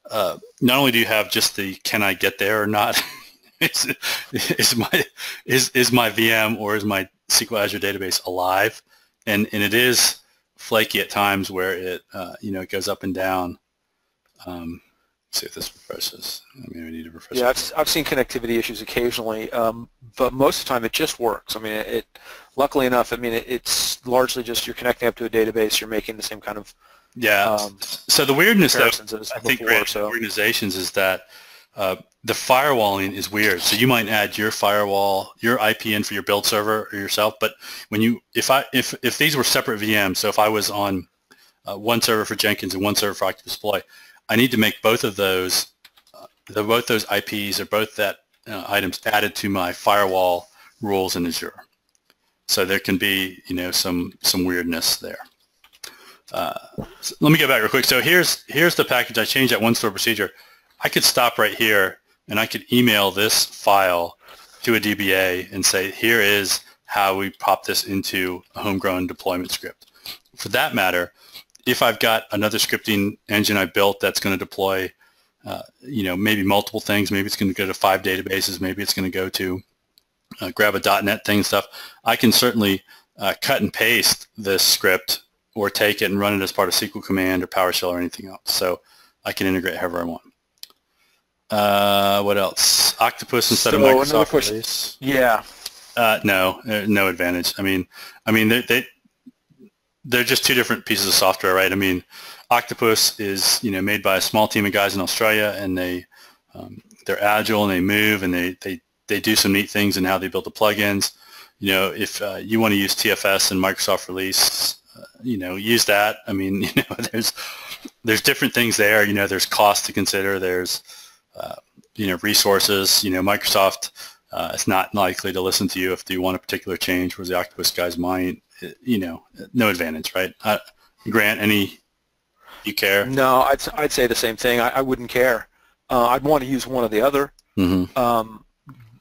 uh, not only do you have just the can I get there or not, is, is my is is my VM or is my SQL Azure database alive, and and it is flaky at times where it uh, you know it goes up and down. Um, see if this refreshes. I mean, we need to refresh. Yeah, I've, I've seen connectivity issues occasionally, um, but most of the time it just works. I mean, it, it luckily enough, I mean, it, it's largely just you're connecting up to a database, you're making the same kind of yeah. Um, so the weirdness, though, I think before, so. organizations is that uh, the firewalling is weird. So you might add your firewall, your IP in for your build server or yourself, but when you, if I, if if these were separate VMs, so if I was on uh, one server for Jenkins and one server for Octopus Deploy, I need to make both of those, uh, the, both those IPs or both that uh, items added to my firewall rules in Azure. So there can be, you know, some some weirdness there. Uh, so let me go back real quick. So here's here's the package. I changed that one store procedure. I could stop right here and I could email this file to a DBA and say, here is how we pop this into a homegrown deployment script. For that matter, if I've got another scripting engine I built that's going to deploy, uh, you know, maybe multiple things, maybe it's going to go to five databases, maybe it's going to go to uh, grab a .NET thing and stuff, I can certainly uh, cut and paste this script or take it and run it as part of SQL Command or PowerShell or anything else. So I can integrate however I want. Uh, what else? Octopus instead so of Microsoft release. Yeah. Uh, no, uh, no advantage. I mean, I mean, they, they they're just two different pieces of software, right? I mean, Octopus is you know made by a small team of guys in Australia, and they um, they're agile and they move and they they they do some neat things in how they build the plugins. You know, if uh, you want to use TFS and Microsoft Release, uh, you know, use that. I mean, you know, there's there's different things there. You know, there's cost to consider. There's uh, you know resources. You know, Microsoft uh, is not likely to listen to you if you want a particular change, whereas the Octopus guys might you know, no advantage, right? Uh, Grant, any you care? No, I'd I'd say the same thing. I, I wouldn't care. Uh, I'd want to use one or the other. Mm-hmm. Um,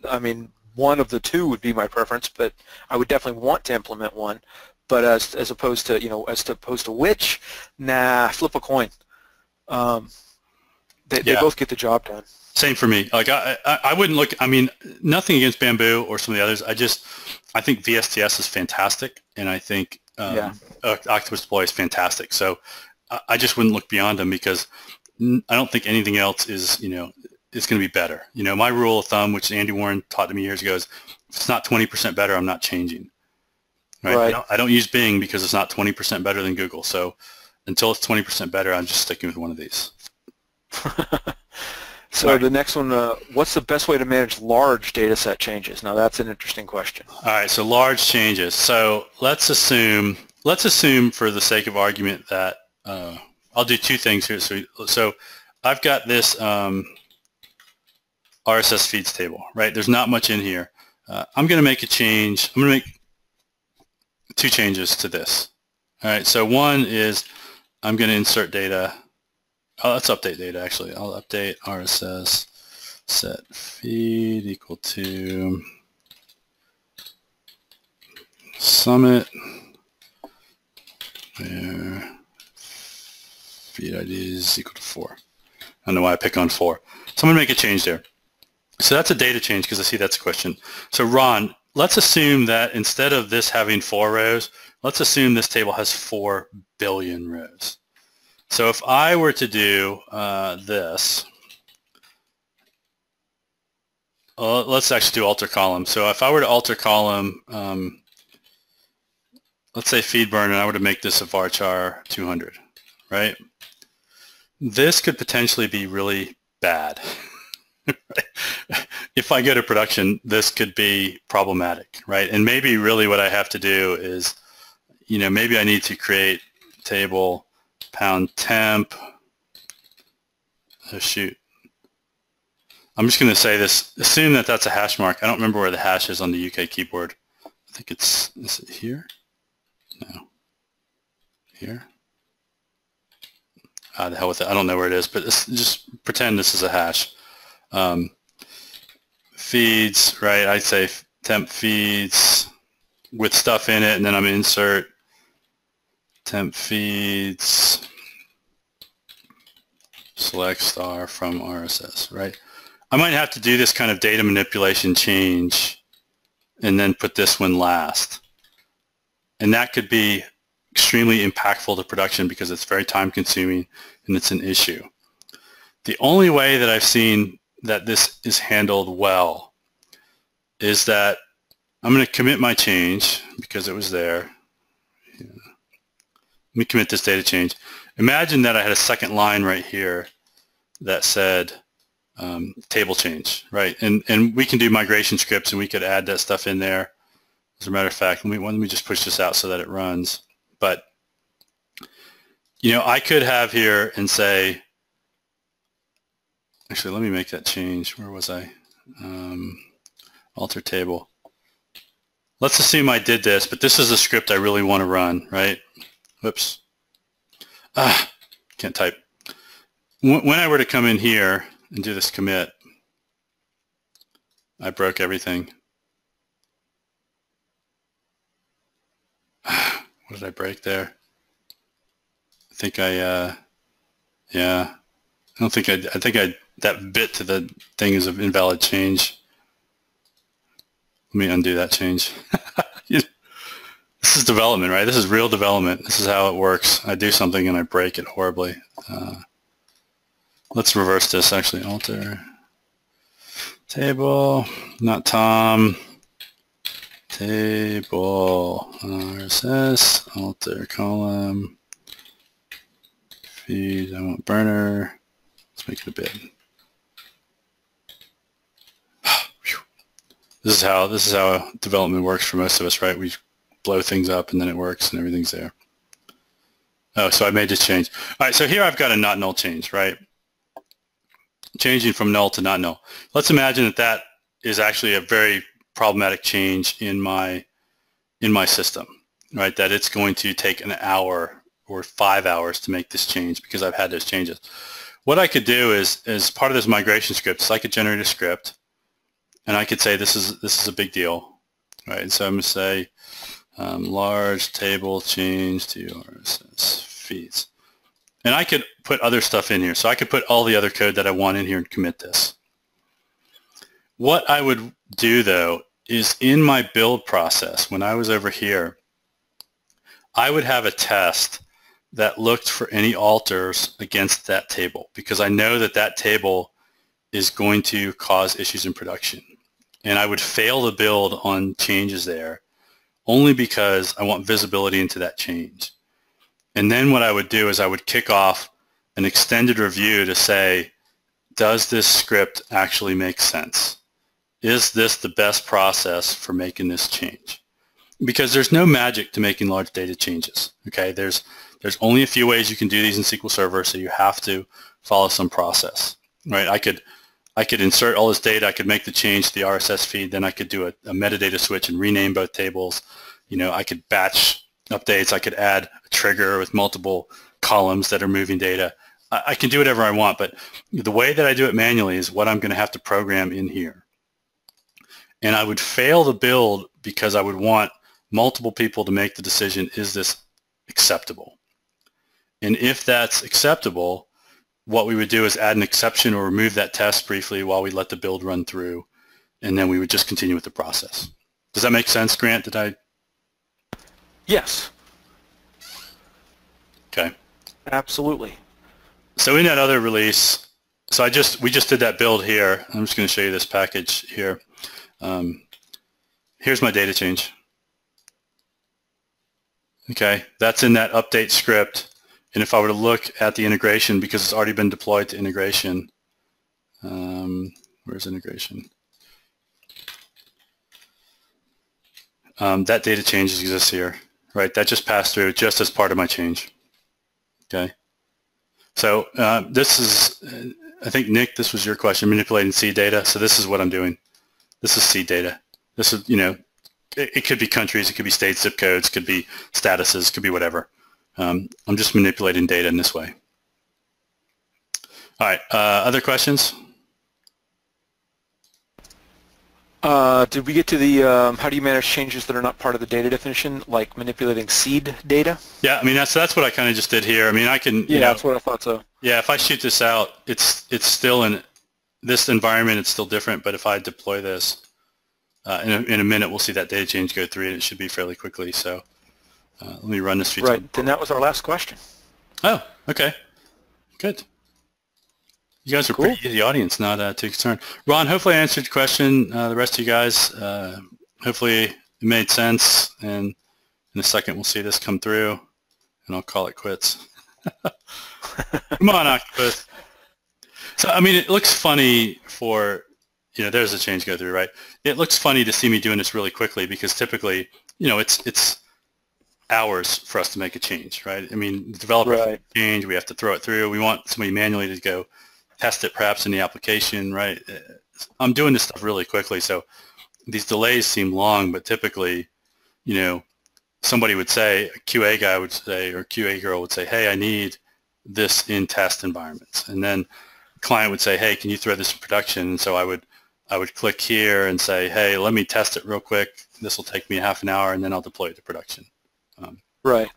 I mean, one of the two would be my preference, but I would definitely want to implement one. But as as opposed to you know, as opposed to which, nah, flip a coin. Um, they, yeah. they both get the job done. Same for me. Like I, I, I wouldn't look. I mean, nothing against Bamboo or some of the others. I just, I think VSTS is fantastic, and I think um, yeah. Octopus Deploy is fantastic. So I, I just wouldn't look beyond them because I don't think anything else is, you know, is going to be better. You know, my rule of thumb, which Andy Warren taught to me years ago, is if it's not 20% better, I'm not changing. Right. right. I, don't, I don't use Bing because it's not 20% better than Google. So until it's 20% better, I'm just sticking with one of these. So right. the next one, uh, what's the best way to manage large data set changes? Now that's an interesting question. All right, so large changes. So let's assume, let's assume for the sake of argument that uh, I'll do two things here. So, so I've got this um, RSS feeds table, right? There's not much in here. uh, I'm going to make a change. I'm going to make two changes to this. All right, so one is I'm going to insert data. Oh, let's update data actually. I'll update RSS set feed equal to summit where feed ID is equal to 4. I don't know why I pick on 4. So I'm going to make a change there. So that's a data change because I see that's a question. So Ron, let's assume that instead of this having four rows, let's assume this table has 4 billion rows. So if I were to do uh, this, well, let's actually do alter column. So if I were to alter column, um, let's say feed burn, and I were to make this a varchar 200, right? This could potentially be really bad. if I go to production, this could be problematic, right? And maybe really what I have to do is, you know, maybe I need to create table pound temp. Oh, shoot. I'm just going to say this. Assume that that's a hash mark. I don't remember where the hash is on the UK keyboard. I think it's, is it here? No. Here? Ah, the hell with it. I don't know where it is, but just pretend this is a hash. Um, feeds, right? I'd say temp feeds with stuff in it, and then I'm insert temp feeds select star from RSS, right? I might have to do this kind of data manipulation change and then put this one last. And that could be extremely impactful to production because it's very time consuming and it's an issue. The only way that I've seen that this is handled well is that I'm going to commit my change because it was there. Yeah. Let me commit this data change. Imagine that I had a second line right here that said um, table change, right? And and we can do migration scripts and we could add that stuff in there. As a matter of fact, let me let me just push this out so that it runs. But, you know, I could have here and say, actually, let me make that change. Where was I? Um, alter table. Let's assume I did this, but this is a script I really want to run, right? Whoops. Ah, can't type. When I were to come in here and do this commit, I broke everything. What did I break there? I think I, uh, yeah. I don't think I, I think I, that bit to the thing is an invalid change. Let me undo that change. this is development, right? This is real development. This is how it works. I do something and I break it horribly. Uh, let's reverse this actually. Alter. Table, not Tom. Table. RSS alter column. Feed. I want burner. Let's make it a bit. This is how this is how development works for most of us right? We blow things up and then it works and everything's there. Oh so I made this change. All right so here I've got a not null change right changing from null to not null let's imagine that that is actually a very problematic change in my in my system, right? That it's going to take an hour or five hours to make this change because I've had those changes. What I could do is, as part of this migration script, is I could generate a script, and I could say this is this is a big deal, right? And so I'm going to say um, large table change to RSS feeds, and I could put other stuff in here. So I could put all the other code that I want in here and commit this. What I would do though is in my build process, when I was over here, I would have a test that looked for any alters against that table because I know that that table is going to cause issues in production. And I would fail the build on changes there only because I want visibility into that change. And then what I would do is I would kick off an extended review to say, does this script actually make sense? is this the best process for making this change? Because there's no magic to making large data changes. Okay, there's there's only a few ways you can do these in SQL Server, so you have to follow some process, right? I could I could insert all this data. I could make the change to the RSS feed. Then I could do a, a metadata switch and rename both tables. You know, I could batch updates. I could add a trigger with multiple columns that are moving data. I, I can do whatever I want, but the way that I do it manually is what I'm going to have to program in here. And I would fail the build because I would want multiple people to make the decision, is this acceptable? And if that's acceptable, what we would do is add an exception or remove that test briefly while we let the build run through, and then we would just continue with the process. Does that make sense, Grant? Did I? Yes. Okay. Absolutely. So in that other release, so I just we just did that build here. I'm just going to show you this package here. Um, here's my data change. Okay, that's in that update script. And if I were to look at the integration, because it's already been deployed to integration, um, where's integration? Um, that data change exists here, right? That just passed through just as part of my change. Okay. So uh, this is, I think, Nick, this was your question, manipulating seed data. So this is what I'm doing. This is seed data. This is, you know, it, it could be countries, it could be states, zip codes, could be statuses, could be whatever. Um, I'm just manipulating data in this way. All right, uh, other questions? Uh, did we get to the um, how do you manage changes that are not part of the data definition, like manipulating seed data? Yeah, I mean that's that's what I kind of just did here. I mean I can. Yeah, know, that's what I thought so. Yeah, if I shoot this out, it's it's still in this environment. It's still different, but if I deploy this, uh, in, a, in a minute we'll see that data change go through, and it should be fairly quickly. So uh, let me run this feature. Right, then that was our last question. Oh, okay, good. You guys are cool. pretty the audience, not uh, too concerned. Ron, hopefully I answered your question. Uh, the rest of you guys, uh, hopefully it made sense. And in a second, we'll see this come through, and I'll call it quits. come on, Octopus. So, I mean, it looks funny for, you know, there's a change go through, right? It looks funny to see me doing this really quickly because typically, you know, it's it's hours for us to make a change, right? I mean, the developer right. change, we have to throw it through. We want somebody manually to go test it perhaps in the application, right? I'm doing this stuff really quickly, so these delays seem long, but typically, you know, somebody would say, a QA guy would say, or QA girl would say, hey, I need this in test environments. And then client would say, hey, can you throw this in production? And so I would, I would click here and say, hey, let me test it real quick. This will take me half an hour, and then I'll deploy it to production. Um, right.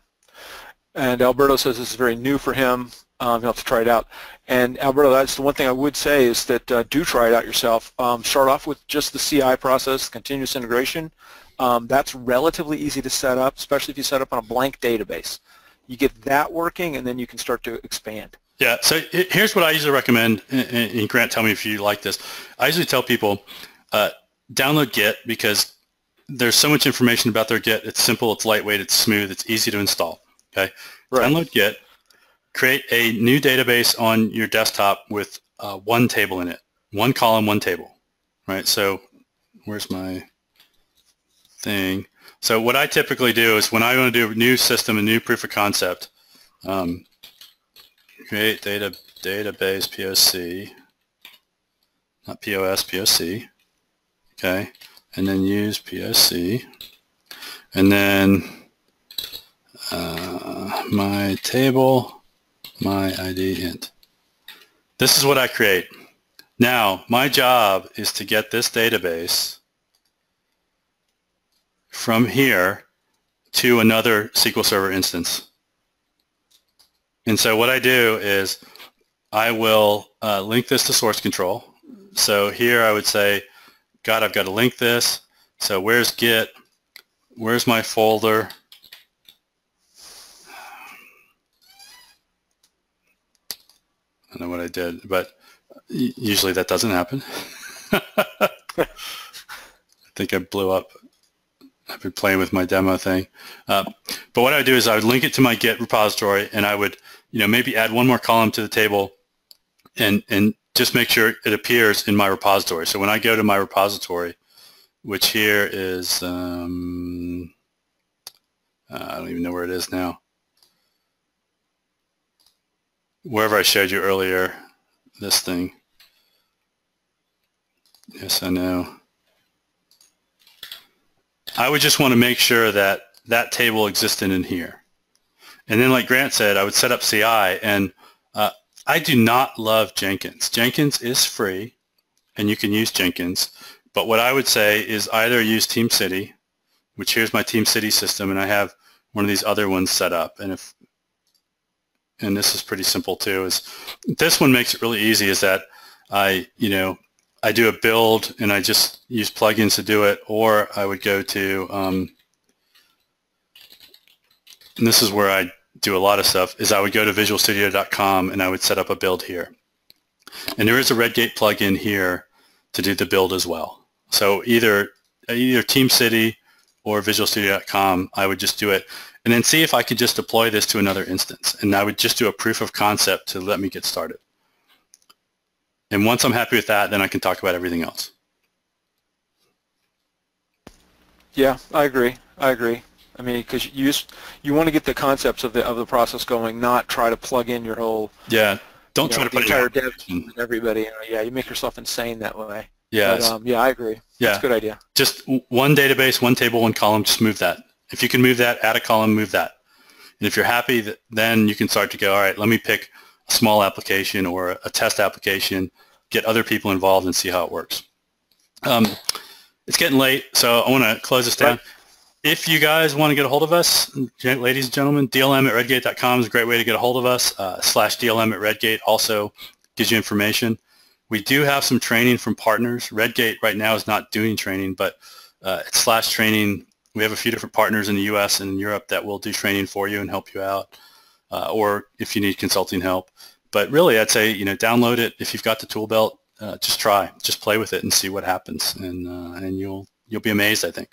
And Alberto says this is very new for him. Um, you'll have to try it out. And Alberto, that's the one thing I would say is that uh, do try it out yourself. Um, start off with just the CI process, continuous integration. Um, that's relatively easy to set up, especially if you set up on a blank database. You get that working, and then you can start to expand. Yeah, so here's what I usually recommend, and Grant, tell me if you like this. I usually tell people, uh, download Git because there's so much information about their Git. It's simple, it's lightweight, it's smooth, it's easy to install. Okay, right. download Git, create a new database on your desktop with uh, one table in it, one column, one table, right? So where's my thing? So what I typically do is when I want to do a new system, a new proof of concept, um, create data database POC, not POS, POC, okay, and then use POC, and then uh, my table my ID int. This is what I create. Now, my job is to get this database from here to another SQL Server instance. And so what I do is I will uh, link this to source control. So here I would say, God, I've got to link this. So where's Git? Where's my folder? I know what I did, but usually that doesn't happen. I think I blew up. I've been playing with my demo thing. Uh, but what I would do is I would link it to my Git repository, and I would, you know, maybe add one more column to the table, and and just make sure it appears in my repository. So when I go to my repository, which here is, um, uh, I don't even know where it is now wherever I showed you earlier, this thing. Yes, I know. I would just want to make sure that that table existed in here. And then like Grant said, I would set up CI and uh, I do not love Jenkins. Jenkins is free and you can use Jenkins. But what I would say is either use TeamCity, which here's my TeamCity system and I have one of these other ones set up. And if and this is pretty simple too, is this one makes it really easy is that I, you know, I do a build and I just use plugins to do it, or I would go to, um, and this is where I do a lot of stuff, is I would go to visualstudio.com and I would set up a build here. And there is a Redgate plugin here to do the build as well. So either either TeamCity or visualstudio.com, I would just do it and then see if I could just deploy this to another instance. And I would just do a proof of concept to let me get started. And once I'm happy with that, then I can talk about everything else. Yeah, I agree. I agree. I mean, because you just, you want to get the concepts of the of the process going, not try to plug in your whole yeah. Don't try know, to put entire dev team and everybody. You know, yeah, you make yourself insane that way. Yeah, But, um, yeah, I agree. yeah. That's a good idea. just one database, one table, one column. Just move that. If you can move that, add a column, move that. And if you're happy, th- then you can start to go. All right, let me pick a small application or a test application, get other people involved, and see how it works. Um, it's getting late, so I want to close this down. Right. If you guys want to get a hold of us, ladies and gentlemen, DLM at redgate.com is a great way to get a hold of us. Uh, slash DLM at redgate also gives you information. We do have some training from partners. Redgate right now is not doing training, but uh, it's slash training. We have a few different partners in the U.S. and Europe that will do training for you and help you out, uh, or if you need consulting help. But really, I'd say you know download it if you've got the tool belt. Uh, just try, just play with it and see what happens, and uh, and you'll you'll be amazed. I think.